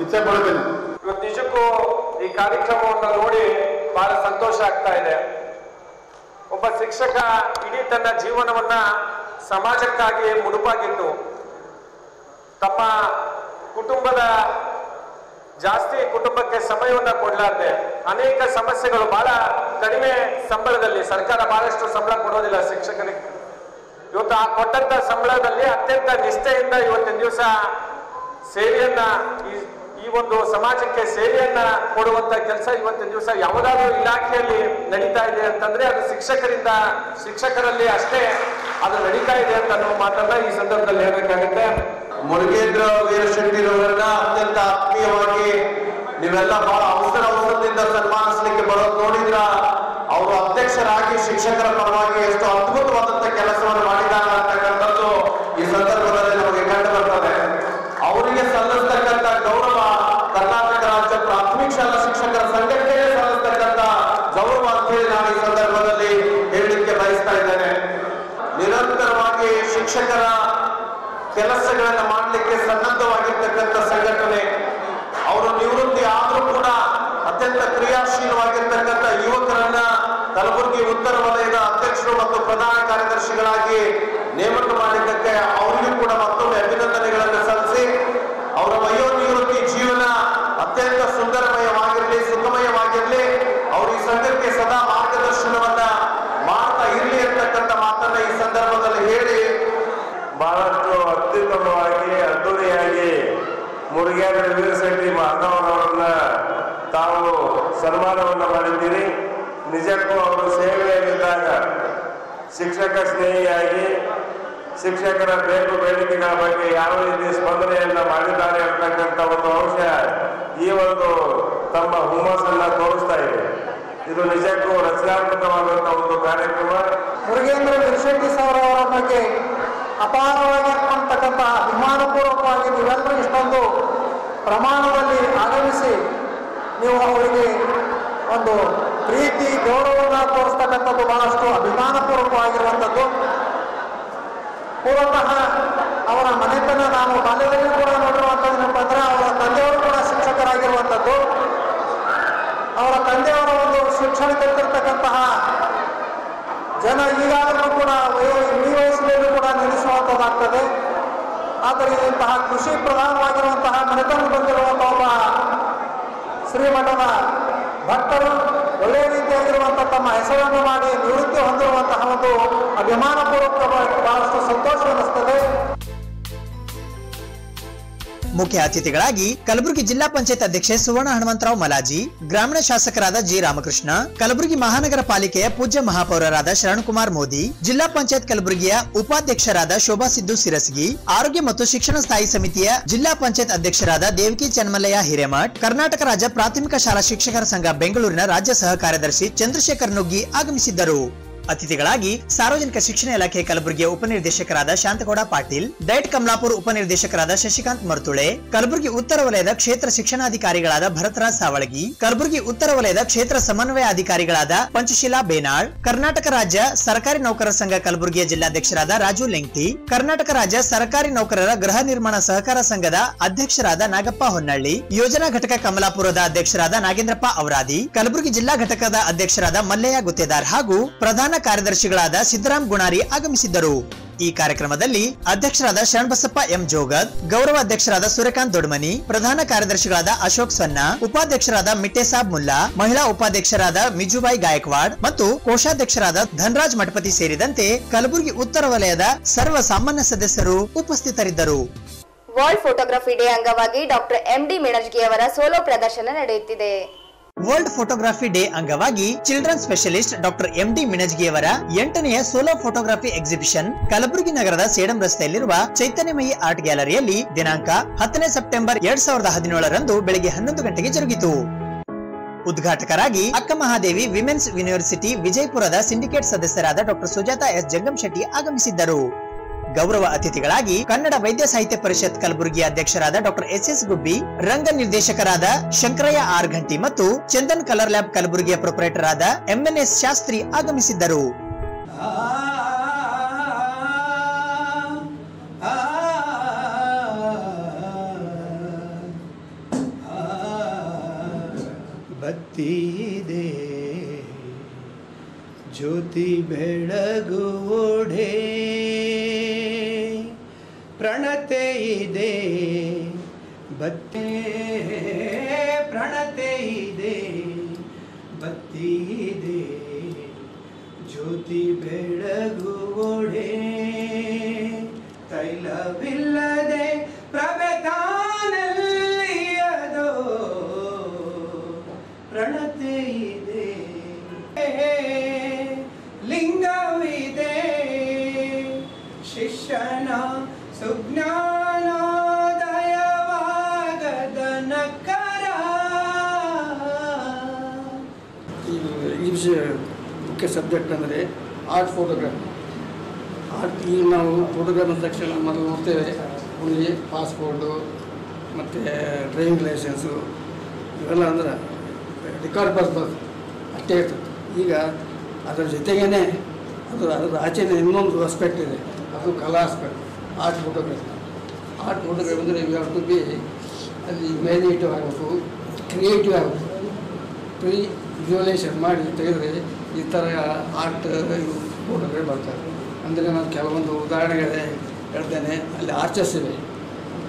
ಇಚ್ಛೆ ಪಡ್ತೇನೆ ನಿಜಕ್ಕೂ ಈ ಕಾರ್ಯಕ್ರಮವನ್ನು ನೋಡಿ ಬಹಳ ಸಂತೋಷ ಆಗ್ತಾ ಇದೆ. ಒಬ್ಬ ಶಿಕ್ಷಕ ಇಡೀ ತನ್ನ ಜೀವನವನ್ನ ಸಮಾಜಕ್ಕಾಗಿ ಮುಡುಪಾಗಿಟ್ಟು ತಮ್ಮ ಕುಟುಂಬದ ಜಾಸ್ತಿ ಕುಟುಂಬಕ್ಕೆ ಸಮಯವನ್ನ ಕೊಡಲಾರ್ದೆ ಅನೇಕ ಸಮಸ್ಯೆಗಳು ಬಹಳ ಕಡಿಮೆ ಸಂಬಳದಲ್ಲಿ, ಸರ್ಕಾರ ಬಹಳಷ್ಟು ಸಂಬಳ ಕೊಡೋದಿಲ್ಲ ಶಿಕ್ಷಕರಿಗೆ. ಇವತ್ತು ಆ ಕೊಟ್ಟಂತ ಸಂಬಳದಲ್ಲಿ ಅತ್ಯಂತ ನಿಷ್ಠೆಯಿಂದ ಇವತ್ತಿನ ದಿವಸ ಸೇವೆಯನ್ನ ಈ ಒಂದು ಸಮಾಜಕ್ಕೆ ಸೇವೆಯನ್ನ ಕೊಡುವಂತ ಕೆಲಸ ಇವತ್ತಿನ ದಿವಸ ಯಾವುದಾದ್ರೂ ಇಲಾಖೆಯಲ್ಲಿ ನಡೀತಾ ಇದೆ ಅಂತಂದ್ರೆ ಅದು ಶಿಕ್ಷಕರಿಂದ, ಶಿಕ್ಷಕರಲ್ಲಿ ಅಷ್ಟೇ ಅದು ನಡೀತಾ ಇದೆ ಅಂತ ಅನ್ನೋ ಮಾತನ್ನ ಈ ಸಂದರ್ಭದಲ್ಲಿ ಹೇಳಬೇಕಾಗುತ್ತೆ. ಮುರುಗೇಂದ್ರ ವೀರಶೆಟ್ಟಿರವರನ್ನ ಅತ್ಯಂತ ಆತ್ಮೀಯವಾಗಿ ನೀವೆಲ್ಲ ಬಹಳ ಅವಸರ ಅವಸರದಿಂದ ಸನ್ಮಾನಿಸಲಿಕ್ಕೆ ಬರೋದು ನೋಡಿದ್ರ, ಅವರು ಅಧ್ಯಕ್ಷರಾಗಿ ಶಿಕ್ಷಕರ ಪರವಾಗಿ ಎಷ್ಟು ಅದ್ಭುತವಾದಂತ ಕೆಲಸವನ್ನು ಮಾಡಿದ್ದಾರೆ ಅಂತಕ್ಕಂಥದ್ದು ಈ ಸಂದರ್ಭದಲ್ಲಿ ನಮಗೆ ಕಂಡು ಬರ್ತದೆ ಅವರಿಗೆ ಸಲ್ಲಿಸ್ತಕ್ಕಂಥ ಗೌರವ ಕರ್ನಾಟಕ ರಾಜ್ಯ ಪ್ರಾಥಮಿಕ ಶಾಲಾ ಶಿಕ್ಷಕರ ಸಂಘಕ್ಕೆ ಸಲ್ಲಿಸ್ತಕ್ಕಂಥ ಗೌರವ ಅಂತ ಹೇಳಿ ನಾನು ಈ ಸಂದರ್ಭದಲ್ಲಿ ಹೇಳಲಿಕ್ಕೆ ಬಯಸ್ತಾ ಇದ್ದೇನೆ ನಿರಂತರವಾಗಿ ಶಿಕ್ಷಕರ ಕೆಲಸಗಳನ್ನ ಮಾಡಲಿಕ್ಕೆ ಸನ್ನದ್ಧವಾಗಿರ್ತಕ್ಕಂಥ ಸಂಘಟನೆ. ಅವರು ನಿವೃತ್ತಿ ಆದರೂ ಕೂಡ ಅತ್ಯಂತ ಕ್ರಿಯಾಶೀಲವಾಗಿರ್ತಕ್ಕಂಥ ಯುವಕರನ್ನ ಕಲಬುರಗಿ ಉತ್ತರ ವಲಯದ ಅಧ್ಯಕ್ಷರು ಮತ್ತು ಪ್ರಧಾನ ಕಾರ್ಯದರ್ಶಿಗಳಾಗಿ ನೇಮಕ ಮಾಡಿದ್ದಕ್ಕೆ ಅವರಿಗೂ ಕೂಡ ಮತ್ತೊಮ್ಮೆ ಅಭಿನಂದನೆಗಳನ್ನು ಸಲ್ಲಿಸಿ, ಅವರ ವಯೋನಿವೃತ್ತಿ ಜೀವನ ಅತ್ಯಂತ ಸುಂದರಮಯವಾಗಿರಲಿ ಸುಖಮಯವಾಗಿರಲಿ ಅವರು ಈ ಸಂಘಕ್ಕೆ ಸದಾ ಮಾರ್ಗದರ್ಶನವನ್ನ ಮಾಡ್ತಾ ಇರಲಿ ಅಂತಕ್ಕಂಥ ಮಾತನ್ನ ಈ ಸಂದರ್ಭದಲ್ಲಿ ಹೇಳಿ ಬಹಳಷ್ಟು ಅತ್ಯುತ್ತಮವಾಗಿ ಅದ್ದೂರಿಯಾಗಿ ಮುರುಗೇಂದ್ರ ವೀರಶೆಟ್ಟಿ ಮಹಾನವರವರನ್ನ ತಾವು ಸನ್ಮಾನವನ್ನು ಮಾಡಿದ್ದೀರಿ ನಿಜಕ್ಕೂ ಅವರು ಸೇವೆಯಲ್ಲಿದ್ದಾಗ ಶಿಕ್ಷಕ ಸ್ನೇಹಿಯಾಗಿ ಶಿಕ್ಷಕರ ಬೇಕು ಬೇಡಿಕೆಗಳ ಬಗ್ಗೆ ಯಾವ ರೀತಿ ಸ್ಪಂದನೆಯನ್ನು ಮಾಡಿದ್ದಾರೆ ಅಂತಕ್ಕಂಥ ಒಂದು ಅಂಶ ಈ ಒಂದು ತಮ್ಮ ಹುಮ್ಮಸ್ಸನ್ನ ತೋರಿಸ್ತಾ ಇದೆ. ಇದು ನಿಜಕ್ಕೂ ರಚನಾತ್ಮಕವಾದಂತಹ ಒಂದು ಕಾರ್ಯಕ್ರಮ. ಮುರುಗೇಂದ್ರ ಶೆಟ್ಟಿ ಸರ್ ಅವರ ಬಗ್ಗೆ ಅಪಾರವಾಗಿರ್ತಕ್ಕಂಥ ಅಭಿಮಾನಪೂರ್ವಕವಾಗಿ ನೀವೆಲ್ಲರೂ ಇಷ್ಟೊಂದು ಪ್ರಮಾಣದಲ್ಲಿ ಆಗಮಿಸಿ ನೀವು ಅವರಿಗೆ ಒಂದು ಪ್ರೀತಿ, ಗೌರವವನ್ನು ತೋರಿಸ್ತಕ್ಕಂಥದ್ದು ಬಹಳಷ್ಟು ಅಭಿಮಾನಪೂರ್ವಕವಾಗಿರುವಂಥದ್ದು. ಮೂಲತಃ ಅವರ ಮನೆತನ ನಾನು ಬಾಲ್ಯದಲ್ಲಿ ಕೂಡ ನೋಡಿರುವಂಥದ್ದು ಏನಪ್ಪ ಅಂದ್ರೆ ಅವರ ತಂದೆಯವರು ಕೂಡ ಶಿಕ್ಷಕರಾಗಿರುವಂಥದ್ದು. ಅವರ ತಂದೆಯವರ ಒಂದು ಶಿಕ್ಷಣ ಜನ ಈಗಾಗಲೂ ಕೂಡ ಈ ವಯಸ್ಸಿನಲ್ಲೂ ಕೂಡ ನಿಲ್ಲಿಸುವಂಥದ್ದಾಗ್ತದೆ ಆದರೆ ಇಂತಹ ಕೃಷಿ ಪ್ರಧಾನವಾಗಿರುವಂತಹ ಮನೆತನ ಬಂದಿರುವಂತಹ ಒಬ್ಬ ಶ್ರೀಮಠದ ಭಕ್ತರು ಒಳ್ಳೆಯ ರೀತಿಯಾಗಿರುವಂಥ ತಮ್ಮ ಹೆಸರನ್ನು ಮಾಡಿ ನಿವೃತ್ತಿ ಹೊಂದಿರುವಂತಹ ಒಂದು ಅಭಿಮಾನಪೂರ್ವಕವಾಗಿ ಮುಖ್ಯ ಅತಿಥಿಗಳಾಗಿ ಕಲಬುರಗಿ ಜಿಲ್ಲಾ ಪಂಚಾಯತ್ ಅಧ್ಯಕ್ಷೆ ಸುವರ್ಣ ಹನುಮಂತರಾವ್ ಮಲಾಜಿ, ಗ್ರಾಮೀಣ ಶಾಸಕರಾದ ಜಿ ರಾಮಕೃಷ್ಣ, ಕಲಬುರಗಿ ಮಹಾನಗರ ಪಾಲಿಕೆಯ ಪೂಜ್ಯ ಮಹಾಪೌರರಾದ ಶರಣಕುಮಾರ್ ಮೋದಿ, ಜಿಲ್ಲಾ ಪಂಚಾಯತ್ ಕಲಬುರಗಿಯ ಉಪಾಧ್ಯಕ್ಷರಾದ ಶೋಭಾ ಸಿದ್ದು ಸಿರಸಗಿ, ಆರೋಗ್ಯ ಮತ್ತು ಶಿಕ್ಷಣ ಸ್ಥಾಯಿ ಸಮಿತಿಯ ಜಿಲ್ಲಾ ಪಂಚಾಯತ್ ಅಧ್ಯಕ್ಷರಾದ ದೇವಕಿ ಚನ್ಮಲಯ್ಯ ಹಿರೇಮಠ್, ಕರ್ನಾಟಕ ರಾಜ್ಯ ಪ್ರಾಥಮಿಕ ಶಾಲಾ ಶಿಕ್ಷಕರ ಸಂಘ ಬೆಂಗಳೂರಿನ ರಾಜ್ಯ ಸಹ ಕಾರ್ಯದರ್ಶಿ ಚಂದ್ರಶೇಖರ್ ನುಗ್ಗಿ ಆಗಮಿಸಿದ್ದರು. ಅತಿಥಿಗಳಾಗಿ ಸಾರ್ವಜನಿಕ ಶಿಕ್ಷಣ ಇಲಾಖೆ ಕಲಬುರಗಿಯ ಉಪನಿರ್ದೇಶಕರಾದ ಶಾಂತಗೌಡ ಪಾಟೀಲ್ ಡೈಟ್ ಕಮಲಾಪುರ್ ಉಪನಿರ್ದೇಶಕರಾದ ಶಶಿಕಾಂತ್ ಮರ್ತುಳೆ, ಕಲಬುರಗಿ ಉತ್ತರ ವಲಯದ ಕ್ಷೇತ್ರ ಶಿಕ್ಷಣಾಧಿಕಾರಿಗಳಾದ ಭರತರಾಜ್ ಸಾವಳಗಿ, ಕಲಬುರಗಿ ಉತ್ತರ ವಲಯದ ಕ್ಷೇತ್ರ ಸಮನ್ವಯ ಅಧಿಕಾರಿಗಳಾದ ಪಂಚಶೀಲಾ ಬೇನಾಳ್, ಕರ್ನಾಟಕ ರಾಜ್ಯ ಸರ್ಕಾರಿ ನೌಕರರ ಸಂಘ ಕಲಬುರಗಿಯ ಜಿಲ್ಲಾಧ್ಯಕ್ಷರಾದ ರಾಜು ಲೆಂಗ್ಟಿ ಕರ್ನಾಟಕ ರಾಜ್ಯ ಸರ್ಕಾರಿ ನೌಕರರ ಗೃಹ ನಿರ್ಮಾಣ ಸಹಕಾರ ಸಂಘದ ಅಧ್ಯಕ್ಷರಾದ ನಾಗಪ್ಪ ಹೊನ್ನಳ್ಳಿ, ಯೋಜನಾ ಘಟಕ ಕಮಲಾಪುರದ ಅಧ್ಯಕ್ಷರಾದ ನಾಗೇಂದ್ರಪ್ಪ ಅವರಾದಿ ಕಲಬುರಗಿ ಜಿಲ್ಲಾ ಘಟಕದ ಅಧ್ಯಕ್ಷರಾದ ಮಲ್ಲಯ್ಯ ಗುತ್ತೇದಾರ್ ಹಾಗೂ ಪ್ರಧಾನ ಕಾರ್ಯದರ್ಶಿಗಳಾದ ಸಿದ್ದರಾಮ್ ಗುಣಾರಿ ಆಗಮಿಸಿದ್ದರು. ಈ ಕಾರ್ಯಕ್ರಮದಲ್ಲಿ ಅಧ್ಯಕ್ಷರಾದ ಶರಣಬಸಪ್ಪ ಎಂ ಜೋಗದ್, ಗೌರವ ಅಧ್ಯಕ್ಷರಾದ ಸೂರ್ಯಕಾಂತ್ ದೊಡ್ಮನಿ, ಪ್ರಧಾನ ಕಾರ್ಯದರ್ಶಿಗಳಾದ ಅಶೋಕ್ ಸನ್ನ ಉಪಾಧ್ಯಕ್ಷರಾದ ಮಿಟ್ಟೆಸಾಬ್ ಮುಲ್ಲಾ, ಮಹಿಳಾ ಉಪಾಧ್ಯಕ್ಷರಾದ ಮಿಜುಬಾಯಿ ಗಾಯಕ್ವಾಡ್ ಮತ್ತು ಕೋಶಾಧ್ಯಕ್ಷರಾದ ಧನರಾಜ್ ಮಠಪತಿ ಸೇರಿದಂತೆ ಕಲಬುರಗಿ ಉತ್ತರ ವಲಯದ ಸರ್ವ ಸಾಮಾನ್ಯ ಸದಸ್ಯರು ಉಪಸ್ಥಿತರಿದ್ದರು. ವರ್ಲ್ಡ್ ಫೋಟೋಗ್ರಫಿ ಡೇ ಅಂಗವಾಗಿ ಡಾಕ್ಟರ್ ಎಂಡಿ ಮಿಣಜ್ಗಿ ಅವರ ಸೋಲೋ ಪ್ರದರ್ಶನ ನಡೆಯುತ್ತಿದೆ. ವರ್ಲ್ಡ್ ಫೋಟೋಗ್ರಫಿ ಡೇ ಅಂಗವಾಗಿ children specialist doctor M D ಮಿಣಜ್ಗಿಯವರ ಎಂಟನೆಯ ಸೋಲೋ ಫೋಟೋಗ್ರಫಿ ಎಕ್ಸಿಬಿಷನ್ ಕಲಬುರಗಿ ನಗರದ ಸೇಡಂ ರಸ್ತೆಯಲ್ಲಿರುವ ಚೈತನ್ಯಮಯಿ ಆರ್ಟ್ ಗ್ಯಾಲರಿಯಲ್ಲಿ ದಿನಾಂಕ ಹತ್ತನೇ ಸೆಪ್ಟೆಂಬರ್ ಎರಡ್ ಸಾವಿರದ ಹದಿನೇಳರಂದು ಬೆಳಗ್ಗೆ ಹನ್ನೊಂದು ಗಂಟೆಗೆ ಜರುಗಿತು. ಉದ್ಘಾಟಕರಾಗಿ ಅಕ್ಕ ಮಹಾದೇವಿ ವಿಮೆನ್ಸ್ ಯೂನಿವರ್ಸಿಟಿ ವಿಜಯಪುರದ ಸಿಂಡಿಕೇಟ್ ಸದಸ್ಯರಾದ ಡಾಕ್ಟರ್ ಸುಜಾತಾ ಎಸ್ ಜಂಗಮ್ ಶೆಟ್ಟಿ ಆಗಮಿಸಿದ್ದರು. ಗೌರವ ಅತಿಥಿಗಳಾಗಿ ಕನ್ನಡ ವೈದ್ಯ ಸಾಹಿತ್ಯ ಪರಿಷತ್ ಕಲಬುರಗಿ ಅಧ್ಯಕ್ಷರಾದ ಡಾಕ್ಟರ್ ಎಸ್ ಎಸ್ ಗುಬ್ಬಿ, ರಂಗ ನಿರ್ದೇಶಕರಾದ ಶಂಕರಯ್ಯ ಆರ್ ಘಂಟಿ ಮತ್ತು ಚಂದನ್ ಕಲರ್ ಲ್ಯಾಬ್ ಕಲಬುರಗಿಯ ಪ್ರೊಪರೇಟರ್ ಆದ ಎಂಎನ್ಎಸ್ ಶಾಸ್ತ್ರಿ ಆಗಮಿಸಿದ್ದರು. ಬತ್ತಿದೆ ಜ್ಯೋತಿ ಬೆಳಗುವುಡೆ ಪ್ರಣತೆ ಇದೆ. ಬತ್ತೆ ಪ್ರಣತೆ ಇದೆ. ಬತ್ತಿ ಇದೆ. ಜ್ಯೋತಿ ಬೆಳಗುವುಡೆ. ತೈಲವಿಲ್ಲದೆ ಪ್ರಭೆತಾನಲ್ಲಿಯದೋ ಆರ್ಟ್ ಫೋಟೋಗ್ರಾಫಿ ಆರ್ಟ್ ಈಗ ನಾವು ಫೋಟೋಗ್ರಾಫಿ ತಕ್ಷಣ ಮೊದಲು ನೋಡ್ತೇವೆ. ಹುಡುಗಿ ಪಾಸ್ಪೋರ್ಟು ಮತ್ತು ಡ್ರೈವಿಂಗ್ ಲೈಸೆನ್ಸು ಇವೆಲ್ಲ ಅಂದ್ರೆ ರೆಕಾರ್ಡ್ ಬಸ್ ಅಷ್ಟೇ ಇರ್ತದೆ. ಈಗ ಅದರ ಜೊತೆಗೇ ಅದು ಅದರ ಆಚೆನೇ ಇನ್ನೊಂದು ಆಸ್ಪೆಕ್ಟ್ ಇದೆ. ಅದು ಕಲಾ aspect art photography art photography ಅಂದರೆ ಯು ಟು ಬಿ ಅಲ್ಲಿ ಇಮ್ಯಾಜಿನೇಟಿವ್ ಆಗಬೇಕು ಕ್ರಿಯೇಟಿವ್ ಆಗಬೇಕು. ಪ್ರೀ ವಿಜುವಲೈಸೇಷನ್ ಮಾಡಿ ತೆಗೆದರೆ ಈ ಥರ ಆರ್ಟ್ ಫೋಟೋಗಳು ಬರ್ತಾರೆ. ಅಂದರೆ ನಾನು ಕೆಲವೊಂದು ಉದಾಹರಣೆಗಳೇ ಹೇಳ್ತೇನೆ. ಅಲ್ಲಿ ಆರ್ಚಸ್ ಇವೆ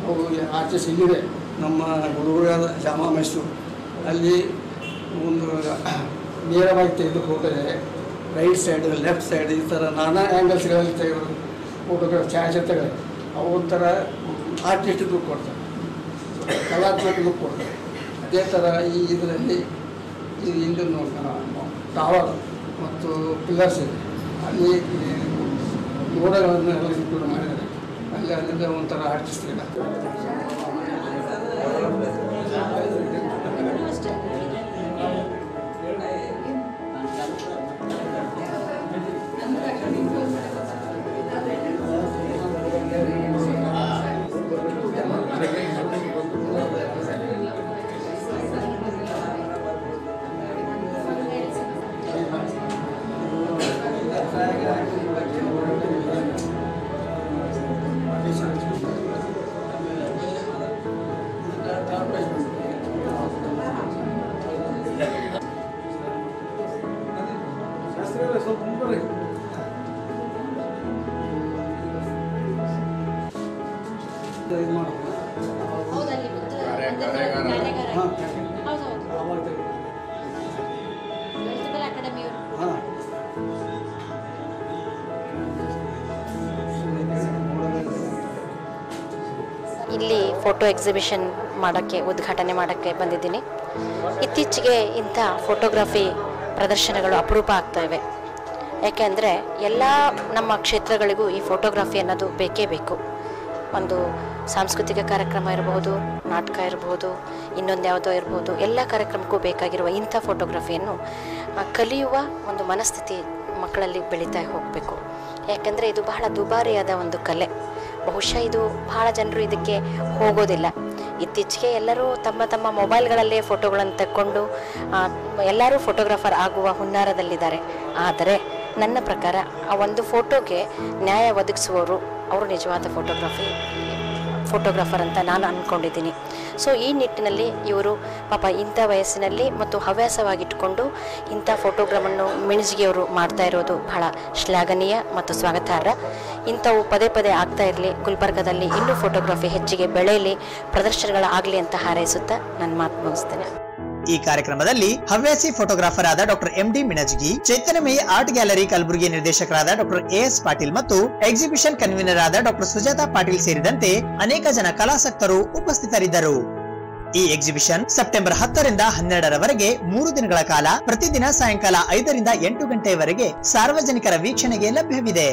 ಅವು ಆರ್ಚಸ್ ಇಲ್ಲಿದೆ. ನಮ್ಮ ಗುರುಗಳಾದ ಜಾಮಾ ಮೈಸೂರು. ಅಲ್ಲಿ ಒಂದು ನೇರವಾಗಿ ತೆಗೆದು ಹೋದರೆ ರೈಟ್ ಸೈಡ್ ಲೆಫ್ಟ್ ಸೈಡ್ ಈ ಥರ ನಾನಾ ಆ್ಯಂಗಲ್ಸ್ಗಳಲ್ಲಿ ತೆಗೆದು ಫೋಟೋಗ್ರಾಫ್ ಛಾಯಾಚಿತ್ರಗಳು ಅವು ಒಂಥರ ಆರ್ಟಿಸ್ಟ್ ಲುಕ್ ಕೊಡ್ತಾರೆ. ಕಲಾತ್ಮಕ ಲುಕ್ ಕೊಡ್ತಾರೆ. ಅದೇ ಥರ ಈ ಇದರಲ್ಲಿ, ಈ ನೋಡ್ತಾರೆ ಟವರ್ ಮತ್ತು ಪಿಲ್ಲರ್ಸ್ ಇದೆ. ಅಲ್ಲಿ ಮೋಡಗಳನ್ನು ಇನ್ಕ್ಲೂಡ್ ಮಾಡಿದ್ದಾರೆ. ಅಲ್ಲಿ ಅದರಿಂದ ಒಂಥರ ಆರ್ಟಿಸ್ಟ್ ಫೋಟೋ ಎಕ್ಸಿಬಿಷನ್ ಮಾಡೋಕ್ಕೆ, ಉದ್ಘಾಟನೆ ಮಾಡೋಕ್ಕೆ ಬಂದಿದ್ದೀನಿ. ಇತ್ತೀಚೆಗೆ ಇಂಥ ಫೋಟೋಗ್ರಫಿ ಪ್ರದರ್ಶನಗಳು ಅಪರೂಪ ಆಗ್ತಾ ಇವೆ. ಯಾಕೆಂದರೆ ಎಲ್ಲ ನಮ್ಮ ಕ್ಷೇತ್ರಗಳಿಗೂ ಈ ಫೋಟೋಗ್ರಫಿ ಅನ್ನೋದು ಬೇಕೇ ಬೇಕು. ಒಂದು ಸಾಂಸ್ಕೃತಿಕ ಕಾರ್ಯಕ್ರಮ ಇರಬಹುದು ನಾಟಕ ಇರಬಹುದು ಇನ್ನೊಂದು ಯಾವುದೋ ಇರ್ಬೋದು, ಎಲ್ಲ ಕಾರ್ಯಕ್ರಮಕ್ಕೂ ಬೇಕಾಗಿರುವ ಇಂಥ ಫೋಟೋಗ್ರಫಿಯನ್ನು ಕಲಿಯುವ ಒಂದು ಮನಸ್ಥಿತಿ ಮಕ್ಕಳಲ್ಲಿ ಬೆಳೀತಾ ಹೋಗಬೇಕು. ಯಾಕೆಂದರೆ ಇದು ಬಹಳ ದುಬಾರಿಯಾದ ಒಂದು ಕಲೆ. ಬಹುಶಃ ಇದು ಬಹಳ ಜನರು ಇದಕ್ಕೆ ಹೋಗೋದಿಲ್ಲ. ಇತ್ತೀಚೆಗೆ ಎಲ್ಲರೂ ತಮ್ಮ ತಮ್ಮ ಮೊಬೈಲ್ಗಳಲ್ಲೇ ಫೋಟೋಗಳನ್ನು ತಕ್ಕೊಂಡು ಎಲ್ಲರೂ ಫೋಟೋಗ್ರಾಫರ್ ಆಗುವ ಹುನ್ನಾರದಲ್ಲಿದ್ದಾರೆ. ಆದರೆ ನನ್ನ ಪ್ರಕಾರ ಆ ಒಂದು ಫೋಟೋಗೆ ನ್ಯಾಯ ಒದಗಿಸುವವರು ಅವರು ನಿಜವಾದ ಫೋಟೋಗ್ರಫಿ, ಫೋಟೋಗ್ರಾಫರ್ ಅಂತ ನಾನು ಅಂದ್ಕೊಂಡಿದ್ದೀನಿ ಸೊ ಈ ನಿಟ್ಟಿನಲ್ಲಿ ಇವರು ಪಾಪ ಇಂಥ ವಯಸ್ಸಿನಲ್ಲಿ ಮತ್ತು ಹವ್ಯಾಸವಾಗಿಟ್ಟುಕೊಂಡು ಇಂಥ ಫೋಟೋಗ್ರಾಮನ್ನು ಮಿಣಿಜಿಗೆಯವರು ಮಾಡ್ತಾ ಇರೋದು ಬಹಳ ಶ್ಲಾಘನೀಯ ಮತ್ತು ಸ್ವಾಗತಾರ್ಹ. ಇಂಥವು ಪದೇ ಪದೇ ಆಗ್ತಾ ಇರಲಿ, ಗುಲ್ಬರ್ಗದಲ್ಲಿ ಇನ್ನೂ ಫೋಟೋಗ್ರಫಿ ಹೆಚ್ಚಿಗೆ ಬೆಳೆಯಲಿ, ಪ್ರದರ್ಶನಗಳಾಗಲಿ ಅಂತ ಹಾರೈಸುತ್ತಾ ನನ್ನ ಮಾತು ಮುಗಿಸ್ತೇನೆ. ಈ ಕಾರ್ಯಕ್ರಮದಲ್ಲಿ ಹವ್ಯಾಸಿ ಫೋಟೋಗ್ರಾಫರ್ ಆದ doctor M D Minajgi Chaitanyamayi art gallery Kalaburagi ನಿರ್ದೇಶಕರಾದ ಡಾಕ್ಟರ್ ಎಎಸ್ ಪಾಟೀಲ್ ಮತ್ತು ಎಕ್ಸಿಬಿಷನ್ ಕನ್ವೀನರ್ ಆದ ಡಾಕ್ಟರ್ ಸುಜಾತಾ ಪಾಟೀಲ್ ಸೇರಿದಂತೆ ಅನೇಕ ಜನ ಕಲಾಸಕ್ತರು ಉಪಸ್ಥಿತರಿದ್ದರು. ಈ ಎಕ್ಸಿಬಿಷನ್ ಸೆಪ್ಟೆಂಬರ್ ಹತ್ತರಿಂದ ಹನ್ನೆರಡರವರೆಗೆ ಮೂರು ದಿನಗಳ ಕಾಲ, ಪ್ರತಿದಿನ ಸಾಯಂಕಾಲ ಐದರಿಂದ ಎಂಟು ಗಂಟೆಯವರೆಗೆ ಸಾರ್ವಜನಿಕರ ವೀಕ್ಷಣೆಗೆ ಲಭ್ಯವಿದೆ.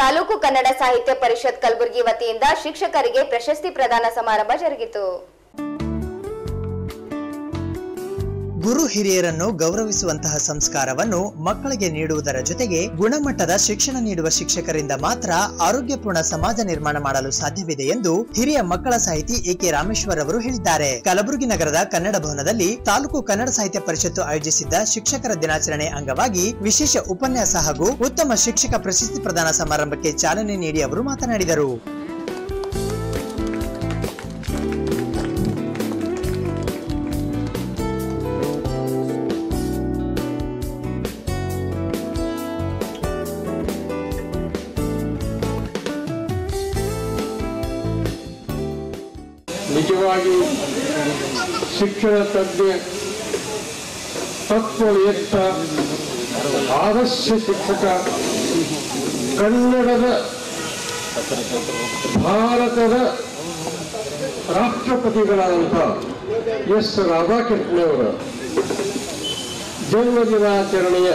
ತಾಲೂಕು ಕನ್ನಡ ಸಾಹಿತ್ಯ ಪರಿಷತ್ ಕಲಬುರಗಿ ವತಿಯಿಂದ ಶಿಕ್ಷಕರಿಗೆ ಪ್ರಶಸ್ತಿ ಪ್ರದಾನ ಸಮಾರಂಭ ಜರುಗಿತು. ಹಿರಿಯರನ್ನು ಗೌರವಿಸುವಂತಹ ಸಂಸ್ಕಾರವನ್ನು ಮಕ್ಕಳಿಗೆ ನೀಡುವುದರ ಜೊತೆಗೆ ಗುಣಮಟ್ಟದ ಶಿಕ್ಷಣ ನೀಡುವ ಶಿಕ್ಷಕರಿಂದ ಮಾತ್ರ ಆರೋಗ್ಯಪೂರ್ಣ ಸಮಾಜ ನಿರ್ಮಾಣ ಮಾಡಲು ಸಾಧ್ಯವಿದೆ ಎಂದು ಹಿರಿಯ ಮಕ್ಕಳ ಸಾಹಿತಿ ಎಕೆ ರಾಮೇಶ್ವರ್ ಅವರು ಹೇಳಿದ್ದಾರೆ. ಕಲಬುರಗಿ ನಗರದ ಕನ್ನಡ ಭವನದಲ್ಲಿ ತಾಲೂಕು ಕನ್ನಡ ಸಾಹಿತ್ಯ ಪರಿಷತ್ತು ಆಯೋಜಿಸಿದ್ದ ಶಿಕ್ಷಕರ ದಿನಾಚರಣೆ ಅಂಗವಾಗಿ ವಿಶೇಷ ಉಪನ್ಯಾಸ ಹಾಗೂ ಉತ್ತಮ ಶಿಕ್ಷಕ ಪ್ರಶಸ್ತಿ ಪ್ರದಾನ ಸಮಾರಂಭಕ್ಕೆ ಚಾಲನೆ ನೀಡಿ ಅವರು ಮಾತನಾಡಿದರು. ನಿಜವಾಗಿ ಶಿಕ್ಷಣ ತಜ್ಞ ತತ್ವವೇತ್ತ ಆದರ್ಶ ಶಿಕ್ಷಕ, ಕನ್ನಡದ ಭಾರತದ ರಾಷ್ಟ್ರಪತಿಗಳಾದಂಥ ಎಸ್ ರಾಧಾಕೃಷ್ಣವರ ಜನ್ಮ ದಿನಾಚರಣೆಯ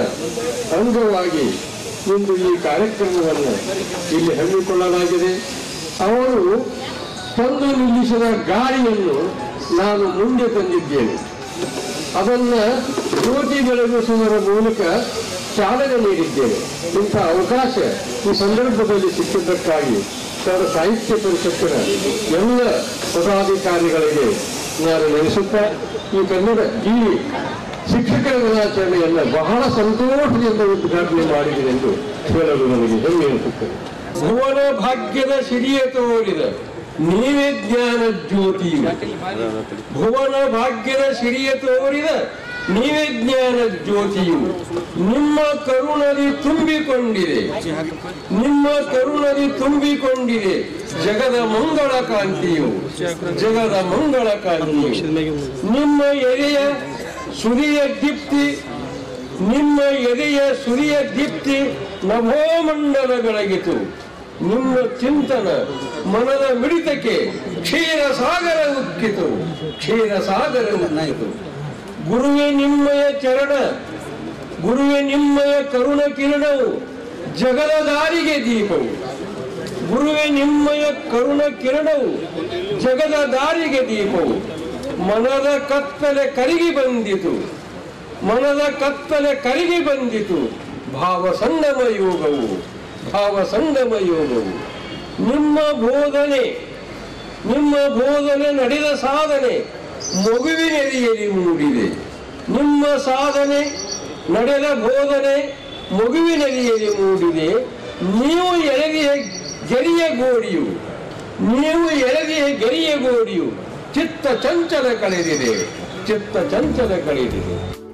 ಅಂಗವಾಗಿ ಇಂದು ಈ ಕಾರ್ಯಕ್ರಮವನ್ನು ಇಲ್ಲಿ ಹಮ್ಮಿಕೊಳ್ಳಲಾಗಿದೆ. ಅವರು ತಂದು ನಿಲ್ಲಿಸಿದ ಗಾಳಿಯನ್ನು ನಾನು ಮುಂದೆ ತಂದಿದ್ದೇನೆ. ಅದನ್ನು ಜ್ಯೋತಿ ಬೆಳಗಿಸುವುದರ ಮೂಲಕ ಚಾಲನೆ ನೀಡಿದ್ದೇನೆ. ಇಂಥ ಅವಕಾಶ ಈ ಸಂದರ್ಭದಲ್ಲಿ ಸಿಕ್ಕಿದ್ದಕ್ಕಾಗಿ ಸರ್ ಸಾಹಿತ್ಯ ಪರಿಷತ್ತಿನ ಎಲ್ಲ ಪದಾಧಿಕಾರಿಗಳಿಗೆ ನಾನು ನೆನೆಸುತ್ತಾ, ಈ ಕನ್ನಡ ಈ ಶಿಕ್ಷಕರ ದಿನಾಚರಣೆಯನ್ನು ಬಹಳ ಸಂತೋಷದಿಂದ ಉದ್ಘಾಟನೆ ಮಾಡಿದೆ ಎಂದು ಹೇಳಲು ನನಗೆ ಹೆಮ್ಮೆ ಅನಿಸುತ್ತದೆ. ಭುವನ ಭಾಗ್ಯದ ಸಿರಿಯ ತೋರಿದ. ನೀವೇ ಜ್ಞಾನ ಜ್ಯೋತಿ ಭುವನ ಭಾಗ್ಯದ ಸಿರಿಯ ತೋರಿದ ನೀವೇ ಜ್ಞಾನ ಜ್ಯೋತಿಯು. ನಿಮ್ಮ ಕರುಣದಿ ತುಂಬಿಕೊಂಡಿದೆ. ನಿಮ್ಮ ಕರುಣದಿ ತುಂಬಿಕೊಂಡಿದೆ. ಜಗದ ಮಂಗಳ ಕಾಂತಿಯು. ಜಗದ ಮಂಗಳ ಕಾಂತಿಯು. ನಿಮ್ಮ ಎದೆಯ ಸುರಿಯ ದೀಪ್ತಿ ನಿಮ್ಮ ಎದೆಯ ಸುರಿಯ ದೀಪ್ತಿ ನಭೋಮಂಡಲ ಬೆಳಗಿತು ನಿಮ್ಮ ಚಿಂತನ ಮನದ ಮಿಡಿತಕ್ಕೆ ಕ್ಷೀರ ಸಾಗರ ಉಕ್ಕಿತು. ಕ್ಷೀರ ಸಾಗರ ಉಕ್ಕಿತು. ಗುರುವೇ ನಿಮ್ಮಯ ಚರಣ, ಗುರುವೇ ನಿಮ್ಮಯ ಕರುಣ ಕಿರಣವು ಜಗದ ದಾರಿಗೆ ದೀಪವು. ಗುರುವೇ ನಿಮ್ಮಯ ಕರುಣ ಕಿರಣವು ಜಗದ ದಾರಿಗೆ ದೀಪವು. ಮನದ ಕತ್ತಲೆ ಕರಗಿ ಬಂದಿತು. ಮನದ ಕತ್ತಲೆ ಕರಗಿ ಬಂದಿತು. ಭಾವ ಸಂಗಮ ಯೋಗವು. ಭಾವ ಸಂಗಮ ಯೋಗವು ನಿಮ್ಮ ಬೋಧನೆ ನಿಮ್ಮ ಬೋಧನೆ ನಡೆದ ಸಾಧನೆ ಮಗುವಿನೆರಿಯಲ್ಲಿ ಮೂಡಿದೆ. ನಿಮ್ಮ ಸಾಧನೆ ನಡೆದ ಬೋಧನೆ ಮಗುವಿನೆರಿಯಲ್ಲಿ ಮೂಡಿದೆ. ನೀವು ಎಳಗಿಯ ಗೆರಿಯ ಗೋಡಿಯು ನೀವು ಎಳಗಿಯ ಗೆರಿಯ ಗೋಡಿಯು ಚಿತ್ತ ಚಂಚಲ ಕಳೆದಿದೆ. ಚಿತ್ತ ಚಂಚಲ ಕಳೆದಿದೆ.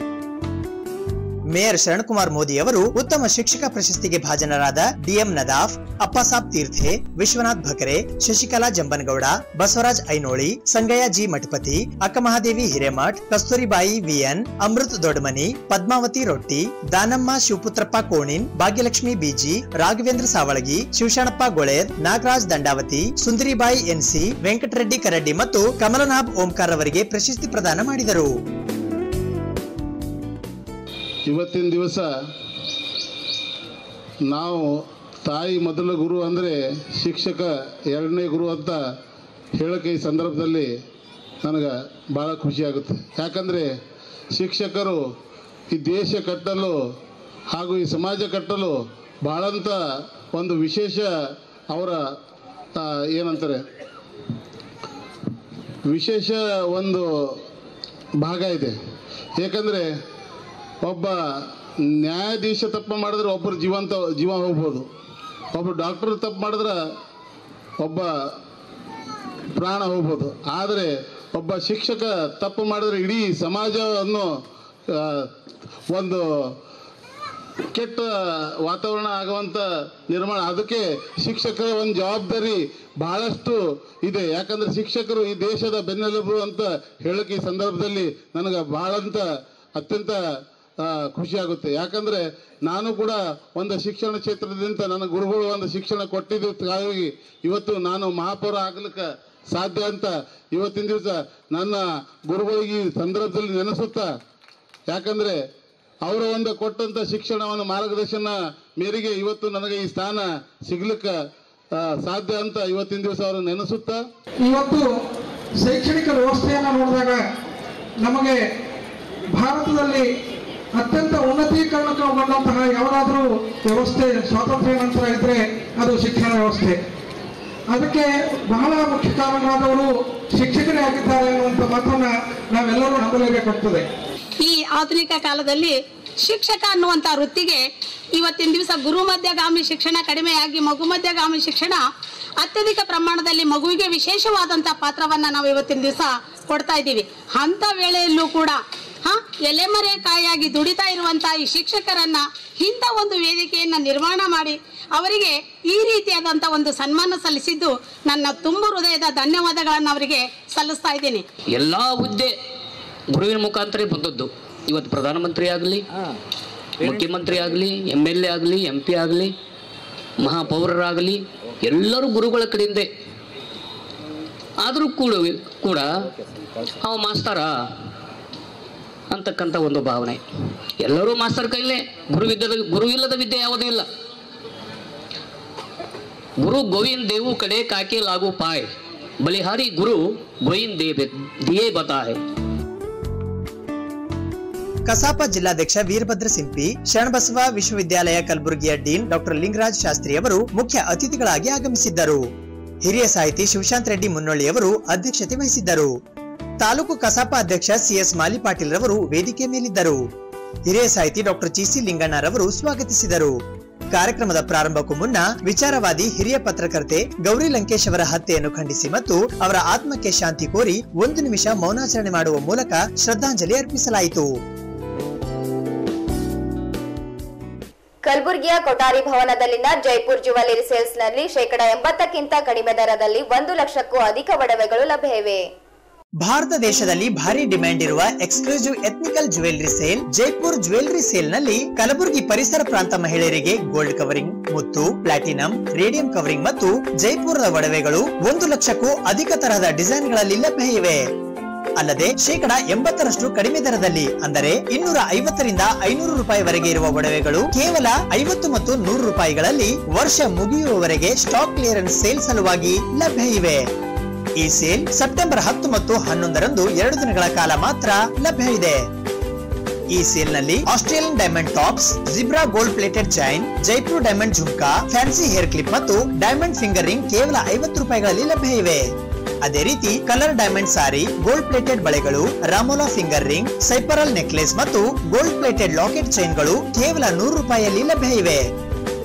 ಮೇಯರ್ ಶರಣ್ ಮೋದಿ ಅವರು ಉತ್ತಮ ಶಿಕ್ಷಕ ಪ್ರಶಸ್ತಿಗೆ ಭಾಜನರಾದ DM Nadaf, Appasab Tirthe, Vishwanath Bhakare, Shashikala Jambanagouda, Basavaraj Ainoli, Sangayya G Mathapati, Akkamahadevi Hiremath, Kasturibai VN Amrit Doddamani Padmavati Rotti, Danamma Shivaputrappa Konin, Bhagyalakshmi BG, Raghavendra Savalagi, Shivasharanappa Goler, Nagaraj Dandavati, Sundaribai NC Venkatareddy Karaddi ಮತ್ತು ಕಮಲನಾಭ್ ಓಂಕಾರ್ ಅವರಿಗೆ ಪ್ರಶಸ್ತಿ ಪ್ರದಾನ ಮಾಡಿದರು. ಇವತ್ತಿನ ದಿವಸ ನಾವು ತಾಯಿ ಮೊದಲ ಗುರು ಅಂದರೆ ಶಿಕ್ಷಕ ಎರಡನೇ ಗುರು ಅಂತ ಹೇಳೋಕ್ಕೆ ಈ ಸಂದರ್ಭದಲ್ಲಿ ನನಗೆ ಭಾಳ ಖುಷಿಯಾಗುತ್ತೆ ಯಾಕಂದರೆ ಶಿಕ್ಷಕರು ಈ ದೇಶ ಕಟ್ಟಲು ಹಾಗೂ ಈ ಸಮಾಜ ಕಟ್ಟಲು ಭಾಳಂತ ಒಂದು ವಿಶೇಷ ಅವರ ಏನಂತಾರೆ, ವಿಶೇಷ ಒಂದು ಭಾಗ ಇದೆ. ಏಕೆಂದರೆ ಒಬ್ಬ ನ್ಯಾಯಾಧೀಶ ತಪ್ಪು ಮಾಡಿದ್ರೆ ಒಬ್ಬರು ಜೀವಂತ, ಜೀವ ಹೋಗ್ಬೋದು. ಒಬ್ಬ ಡಾಕ್ಟರ್ ತಪ್ಪು ಮಾಡಿದ್ರೆ ಒಬ್ಬ ಪ್ರಾಣ ಹೋಗ್ಬೋದು. ಆದರೆ ಒಬ್ಬ ಶಿಕ್ಷಕ ತಪ್ಪು ಮಾಡಿದ್ರೆ ಇಡೀ ಸಮಾಜವನ್ನು ಒಂದು ಕೆಟ್ಟ ವಾತಾವರಣ ಆಗುವಂಥ ನಿರ್ಮಾಣ, ಅದಕ್ಕೆ ಶಿಕ್ಷಕರ ಒಂದು ಜವಾಬ್ದಾರಿ ಬಹಳಷ್ಟು ಇದೆ. ಯಾಕಂದ್ರೆ ಶಿಕ್ಷಕರು ಈ ದೇಶದ ಬೆನ್ನೆಲುಬು ಅಂತ ಹೇಳೋಕೆ ಈ ಸಂದರ್ಭದಲ್ಲಿ ನನಗೆ ಬಹಳಂತ, ಅತ್ಯಂತ ಖುಷಿಯಾಗುತ್ತೆ ಯಾಕಂದ್ರೆ ನಾನು ಕೂಡ ಒಂದು ಶಿಕ್ಷಣ ಕ್ಷೇತ್ರದಿಂದ ನನ್ನ ಗುರುಗಳು ಒಂದು ಶಿಕ್ಷಣ ಕೊಟ್ಟಿದ್ದಕ್ಕಾಗಿ ಇವತ್ತು ನಾನು ಮಹಾಪೌರ ಆಗ್ಲಿಕ್ಕೆ ಸಾಧ್ಯ ಅಂತ ಇವತ್ತಿನ ದಿವಸ ನನ್ನ ಗುರುಗಳಿಗೆ ಈ ಸಂದರ್ಭದಲ್ಲಿ ನೆನೆಸುತ್ತ, ಯಾಕಂದ್ರೆ ಅವರ ಒಂದು ಕೊಟ್ಟಂತ ಶಿಕ್ಷಣವನ್ನು ಮಾರ್ಗದರ್ಶನ ಮೇರೆಗೆ ಇವತ್ತು ನನಗೆ ಈ ಸ್ಥಾನ ಸಿಗ್ಲಿಕ್ಕೆ ಸಾಧ್ಯ ಅಂತ ಇವತ್ತಿನ ದಿವಸ ಅವರು ನೆನೆಸುತ್ತಾ. ಇವತ್ತು ಶೈಕ್ಷಣಿಕ ವ್ಯವಸ್ಥೆಯನ್ನು ನೋಡಿದಾಗ ನಮಗೆ ಭಾರತದಲ್ಲಿ ಅತ್ಯಂತ ಉನ್ನತೀಕರಣಗೊಂಡಂತಹ ಯಾವುದಾದ್ರೂ ವ್ಯವಸ್ಥೆ, ಸ್ವಾತಂತ್ರ್ಯ ನಂತರ ಇದ್ರೆ ಅದು ಶಿಕ್ಷಣ ವ್ಯವಸ್ಥೆ. ಅದಕ್ಕೆ ಬಹಳ ಮುಖ್ಯ ಕಾರಣವಾದವರು ಶಿಕ್ಷಕರೇ ಆಗಿದ್ದಾರೆ ಅನ್ನುವಂಥ ಮಾತನ್ನ ನಾವೆಲ್ಲರೂ ನಂಬಲೇಬೇಕಾಗ್ತದೆ. ಈ ಆಧುನಿಕ ಕಾಲದಲ್ಲಿ ಶಿಕ್ಷಕ ಅನ್ನುವಂಥ ವೃತ್ತಿಗೆ ಇವತ್ತಿನ ದಿವಸ ಗುರು ಮಧ್ಯಗಾಮಿ ಶಿಕ್ಷಣ, ಕಡಿಮೆಯಾಗಿ ಮಗು ಮಧ್ಯಗಾಮಿ ಶಿಕ್ಷಣ ಅತ್ಯಧಿಕ ಪ್ರಮಾಣದಲ್ಲಿ ಮಗುವಿಗೆ ವಿಶೇಷವಾದಂಥ ಪಾತ್ರವನ್ನು ನಾವು ಇವತ್ತಿನ ದಿವಸ ಕೊಡ್ತಾ ಇದ್ದೀವಿ. ಅಂಥ ವೇಳೆಯಲ್ಲೂ ಕೂಡ ಹಾ? ಎಲೆಮರೆಕಾಯಾಗಿ ದುಡಿತಾ ಇರುವಂತಹ ಈ ಶಿಕ್ಷಕರನ್ನ ಇಂಥ ಒಂದು ವೇದಿಕೆಯನ್ನು ನಿರ್ಮಾಣ ಮಾಡಿ ಅವರಿಗೆ ಈ ರೀತಿಯಾದಂಥ ಒಂದು ಸನ್ಮಾನ ಸಲ್ಲಿಸಿದ್ದು ನನ್ನ ತುಂಬ ಹೃದಯದ ಧನ್ಯವಾದಗಳನ್ನು ಅವರಿಗೆ ಸಲ್ಲಿಸ್ತಾ ಇದ್ದೀನಿ. ಎಲ್ಲ ಹುದ್ದೆ ಗುರುವಿನ ಮುಖಾಂತರ ಬಂದದ್ದು. ಇವತ್ತು ಪ್ರಧಾನಮಂತ್ರಿ ಆಗಲಿ ಮುಖ್ಯಮಂತ್ರಿ ಆಗಲಿ ಎಂ ಎಲ್ ಎ ಆಗಲಿ ಎಂ ಪಿ ಆಗಲಿ ಮಹಾಪೌರರಾಗಲಿ ಎಲ್ಲರೂ ಗುರುಗಳ ಕಡೆಯಿಂದೆ. ಆದರೂ ಕೂಡ ಕೂಡ ಅವ ಮಾಸ್ತರ? ಅಂತಕ್ಕಂಥ ಒಂದು ಭಾವನೆ. ಎಲ್ಲರೂ ಮಾಸ್ತರ್ ಕೈಲೇ ಗುರುವಿದ್ದದ ಗುರು ಇಲ್ಲದ ವಿದ್ಯೆ ಯಾವುದೂ ಇಲ್ಲ. ಗುರು ಗೋವಿಂದ ದೇವು ಕಡೆ ಕಾಕೆ ಲಾಗು ಪಾಯ್. ಬಲಿಹಾರಿ ಗುರು ಗೋವಿಂದ ದೇವೆ ದಿಯೇ ಬತಾಯ್. ಕಸಾಪ ಜಿಲ್ಲಾಧ್ಯಕ್ಷ ವೀರಭದ್ರ ಸಿಂಪಿ, ಶರಣಬಸವ ವಿಶ್ವವಿದ್ಯಾಲಯ ಕಲಬುರಗಿಯ ಡೀನ್ ಡಾಕ್ಟರ್ ಲಿಂಗರಾಜ್ ಶಾಸ್ತ್ರಿ ಅವರು ಮುಖ್ಯ ಅತಿಥಿಗಳಾಗಿ ಆಗಮಿಸಿದ್ದರು. ಹಿರಿಯ ಸಾಹಿತಿ ಶಿವಶಾಂತ್ ರೆಡ್ಡಿ ಮುನ್ನೊಳ್ಳಿಯವರು ಅಧ್ಯಕ್ಷತೆ ವಹಿಸಿದ್ದರು. ತಾಲೂಕು ಕಸಾಪ ಅಧ್ಯಕ್ಷ ಸಿಎಸ್ ಮಾಲಿ ಪಾಟೀಲ್ ರವರು ವೇದಿಕೆ ಮೇಲಿದ್ದರು. ಹಿರಿಯ ಸಾಹಿತಿ ಡಾಕ್ಟರ್ ಚಿಸಿ ಲಿಂಗಣ್ಣರವರು ಸ್ವಾಗತಿಸಿದರು. ಕಾರ್ಯಕ್ರಮದ ಪ್ರಾರಂಭಕ್ಕೂ ಮುನ್ನ ವಿಚಾರವಾದಿ ಹಿರಿಯ ಪತ್ರಕರ್ತೆ ಗೌರಿ ಲಂಕೇಶ್ ಅವರ ಹತ್ಯೆಯನ್ನು ಖಂಡಿಸಿ ಮತ್ತು ಅವರ ಆತ್ಮಕ್ಕೆ ಶಾಂತಿ ಕೋರಿ ಒಂದು ನಿಮಿಷ ಮೌನಾಚರಣೆ ಮಾಡುವ ಮೂಲಕ ಶ್ರದ್ಧಾಂಜಲಿ ಅರ್ಪಿಸಲಾಯಿತು. ಕಲಬುರಗಿಯ ಕೊಠಾರಿ ಭವನದಲ್ಲಿನ ಜೈಪುರ್ ಜುವೆಲರಿ ಸೇಲ್ಸ್ನಲ್ಲಿ ಶೇಕಡ ಎಂಬತ್ತಕ್ಕಿಂತ ಕಡಿಮೆ ದರದಲ್ಲಿ ಒಂದು ಲಕ್ಷಕ್ಕೂ ಅಧಿಕ ಒಡವೆಗಳು ಲಭ್ಯವಿವೆ. ಭಾರತ ದೇಶದಲ್ಲಿ ಭಾರಿ ಡಿಮ್ಯಾಂಡ್ ಇರುವ exclusive ethnical jewellery sale, Jaipur jewellery ಸೇಲ್ನಲ್ಲಿ Kalaburagi ಪರಿಸರ ಪ್ರಾಂತ ಮಹಿಳೆಯರಿಗೆ ಗೋಲ್ಡ್ ಕವರಿಂಗ್ ಮುತ್ತು ಪ್ಲಾಟಿನಂ ರೇಡಿಯಂ ಕವರಿಂಗ್ ಮತ್ತು ಜೈಪುರದ ಒಡವೆಗಳು ಒಂದು ಲಕ್ಷಕ್ಕೂ ಅಧಿಕ ತರಹದ ಡಿಸೈನ್ಗಳಲ್ಲಿ ಲಭ್ಯ ಇವೆ. ಅಲ್ಲದೆ ಶೇಕಡ ಎಂಬತ್ತರಷ್ಟು ಕಡಿಮೆ ದರದಲ್ಲಿ, ಅಂದರೆ ಇನ್ನೂರ ಐವತ್ತರಿಂದ ಐನೂರು ರೂಪಾಯಿವರೆಗೆ ಇರುವ ಒಡವೆಗಳು ಕೇವಲ ಐವತ್ತು ಮತ್ತು ನೂರು ರೂಪಾಯಿಗಳಲ್ಲಿ ವರ್ಷ ಮುಗಿಯುವವರೆಗೆ ಸ್ಟಾಕ್ ಕ್ಲಿಯರೆನ್ಸ್ ಸೇಲ್ ಸಲುವಾಗಿ ಲಭ್ಯ ಇವೆ. ಈ ಸೇಲ್ ಸೆಪ್ಟೆಂಬರ್ ಹತ್ತು ಮತ್ತು ಹನ್ನೊಂದರಂದು ಎರಡು ದಿನಗಳ ಕಾಲ ಮಾತ್ರ ಲಭ್ಯ ಇದೆ. ಈ ಸೇಲ್ನಲ್ಲಿ Australian diamond tops zebra gold plated chain, Jaipur diamond jhumka, fancy hair clip ಮತ್ತು ಡೈಮಂಡ್ ಫಿಂಗರ್ ರಿಂಗ್ ಕೇವಲ ಐವತ್ತು ರೂಪಾಯಿಗಳಲ್ಲಿ ಲಭ್ಯ ಇವೆ. ಅದೇ ರೀತಿ colour diamond sari, gold plated ಬಳೆಗಳು, Ramola finger ring, spiral necklace ಮತ್ತು ಗೋಲ್ಡ್ ಪ್ಲೇಟೆಡ್ ಲಾಕೆಟ್ ಚೈನ್ಗಳು ಕೇವಲ ನೂರು ರೂಪಾಯಿಯಲ್ಲಿ ಲಭ್ಯ ಇವೆ.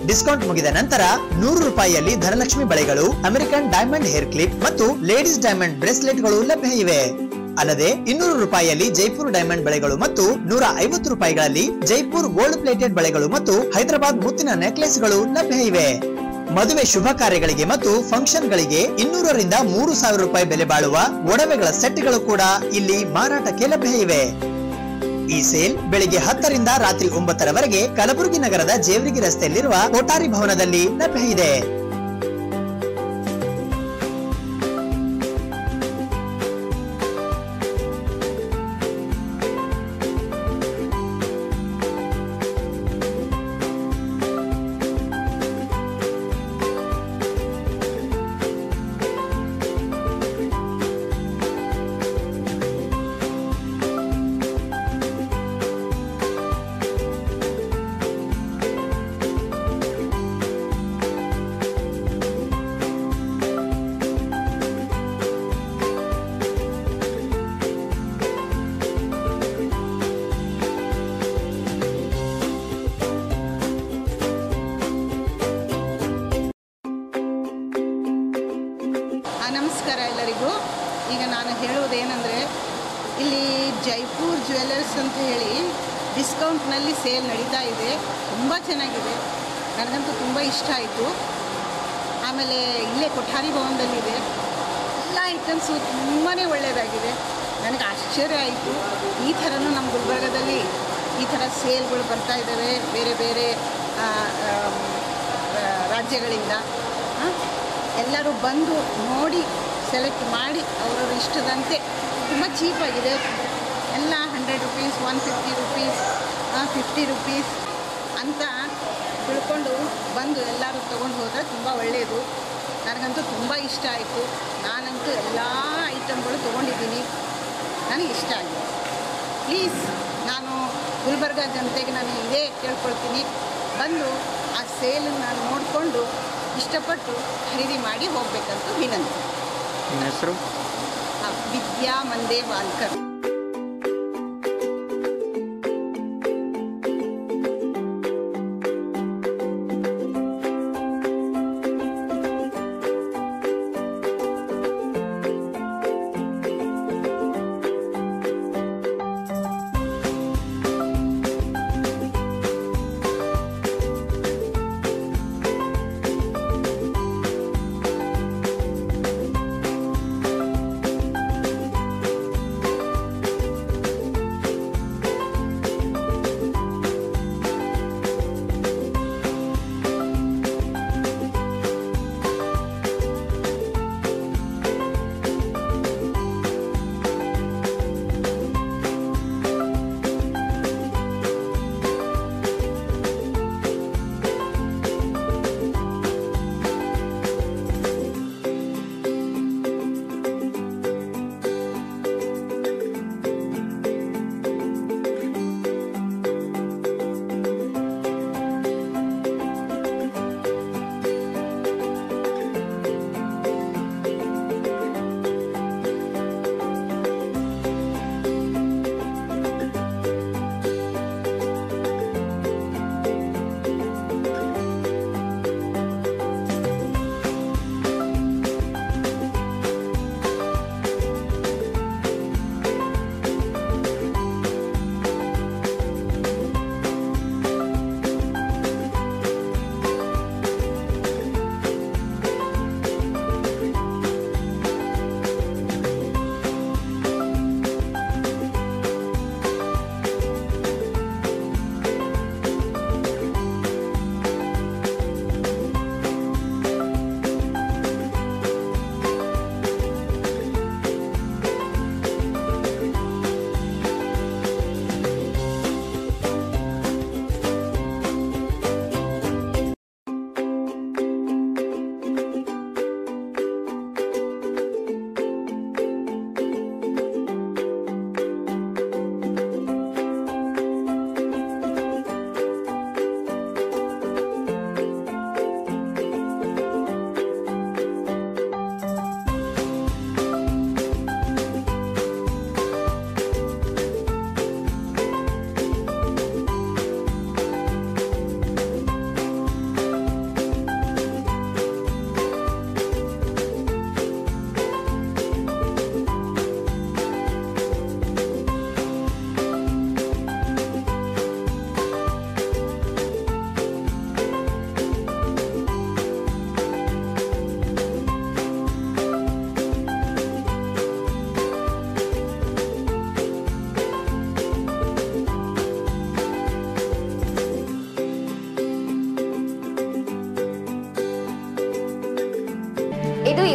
ಡಿಸ್ಕೌಂಟ್ ಮುಗಿದ ನಂತರ ನೂರು ರೂಪಾಯಿಯಲ್ಲಿ ಧನಲಕ್ಷ್ಮಿ ಬಳೆಗಳು, ಅಮೆರಿಕನ್ ಡೈಮಂಡ್ ಹೇರ್ ಕ್ಲಿಪ್ ಮತ್ತು ಲೇಡೀಸ್ ಡೈಮಂಡ್ ಬ್ರೇಸ್ಲೆಟ್ಗಳು ಲಭ್ಯ ಇವೆ. ಅಲ್ಲದೆ ಇನ್ನೂರು ರೂಪಾಯಿಯಲ್ಲಿ ಜೈಪುರ್ ಡೈಮಂಡ್ ಬಳೆಗಳು ಮತ್ತು ನೂರ ಐವತ್ತು ರೂಪಾಯಿಗಳಲ್ಲಿ ಜೈಪುರ್ ಗೋಲ್ಡ್ ಪ್ಲೇಟೆಡ್ ಬಳೆಗಳು ಮತ್ತು ಹೈದರಾಬಾದ್ ಮುತ್ತಿನ ನೆಕ್ಲೆಸ್ಗಳು ಲಭ್ಯ ಇವೆ. ಮದುವೆ ಶುಭ ಕಾರ್ಯಗಳಿಗೆ ಮತ್ತು ಫಂಕ್ಷನ್ ಗಳಿಗೆ ಇನ್ನೂರರಿಂದ ಮೂರು ಸಾವಿರ ರೂಪಾಯಿ ಬೆಲೆ ಬಾಳುವ ಒಡವೆಗಳ ಸೆಟ್ಗಳು ಕೂಡ ಇಲ್ಲಿ ಮಾರಾಟಕ್ಕೆ ಲಭ್ಯ ಇವೆ. ಈ ಸೇಲ್ ಬೆಳಿಗ್ಗೆ ಹತ್ತರಿಂದ ರಾತ್ರಿ ಒಂಬತ್ತರವರೆಗೆ ಕಲಬುರಗಿ ನಗರದ ಜೇವರಿಗಿ ರಸ್ತೆಯಲ್ಲಿರುವ ಕೋಟಾರಿ ಭವನದಲ್ಲಿ ಲಭ್ಯ ಇದೆ. ಇಷ್ಟ ಆಯಿತು. ಆಮೇಲೆ ಇಲ್ಲೇ ಕೊಠಾರಿ ಭವನದಲ್ಲಿದೆ. ಎಲ್ಲ ಐಟಮ್ಸು ತುಂಬಾ ಒಳ್ಳೆಯದಾಗಿದೆ ನನಗೆ ಆಶ್ಚರ್ಯ ಆಯಿತು. ಈ ಥರನೂ ನಮ್ಮ ಗುಲ್ಬರ್ಗದಲ್ಲಿ ಈ ಥರ ಸೇಲ್ಗಳು ಬರ್ತಾ ಇದ್ದಾವೆ ಬೇರೆ ಬೇರೆ ರಾಜ್ಯಗಳಿಂದ. ಎಲ್ಲರೂ ಬಂದು ನೋಡಿ ಸೆಲೆಕ್ಟ್ ಮಾಡಿ ಅವರವ್ರ ಇಷ್ಟದಂತೆ ತುಂಬ ಚೀಪಾಗಿದೆ ಎಲ್ಲ hundred rupees one fifty rupees fifty rupees ಅಂತ ತಿಳ್ಕೊಂಡು ಬಂದು ಎಲ್ಲರೂ ತೊಗೊಂಡು ಹೋದರೆ ತುಂಬ ಒಳ್ಳೆಯದು. ನನಗಂತೂ ತುಂಬ ಇಷ್ಟ ಆಯಿತು. ನಾನಂತೂ ಎಲ್ಲ ಐಟಮ್ಗಳು ತೊಗೊಂಡಿದ್ದೀನಿ. ನನಗೆ ಇಷ್ಟ ಆಗಿದೆ. ಪ್ಲೀಸ್ ನಾನು ಗುಲ್ಬರ್ಗ ಜನತೆಗೆ ನಾನು ಇದೇ ಕೇಳ್ಕೊಳ್ತೀನಿ. ಬಂದು ಆ ಸೇಲನ್ನು ನಾನು ನೋಡಿಕೊಂಡು ಇಷ್ಟಪಟ್ಟು ಖರೀದಿ ಮಾಡಿ ಹೋಗಬೇಕಂತ ವಿನಂತಿ. ಹೆಸರು? ವಿದ್ಯಾ ಮಂದೇ ವಾಲ್ಕರ್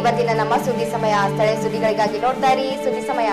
ಇವತ್ತಿನ ನಮ್ಮ ಸುದ್ದಿ ಸಮಯ. ಸ್ಥಳೀಯ ಸುದ್ದಿಗಳಿಗಾಗಿ ನೋಡ್ತಾ ಇರಿ. ಸುದ್ದಿ ಸಮಯ.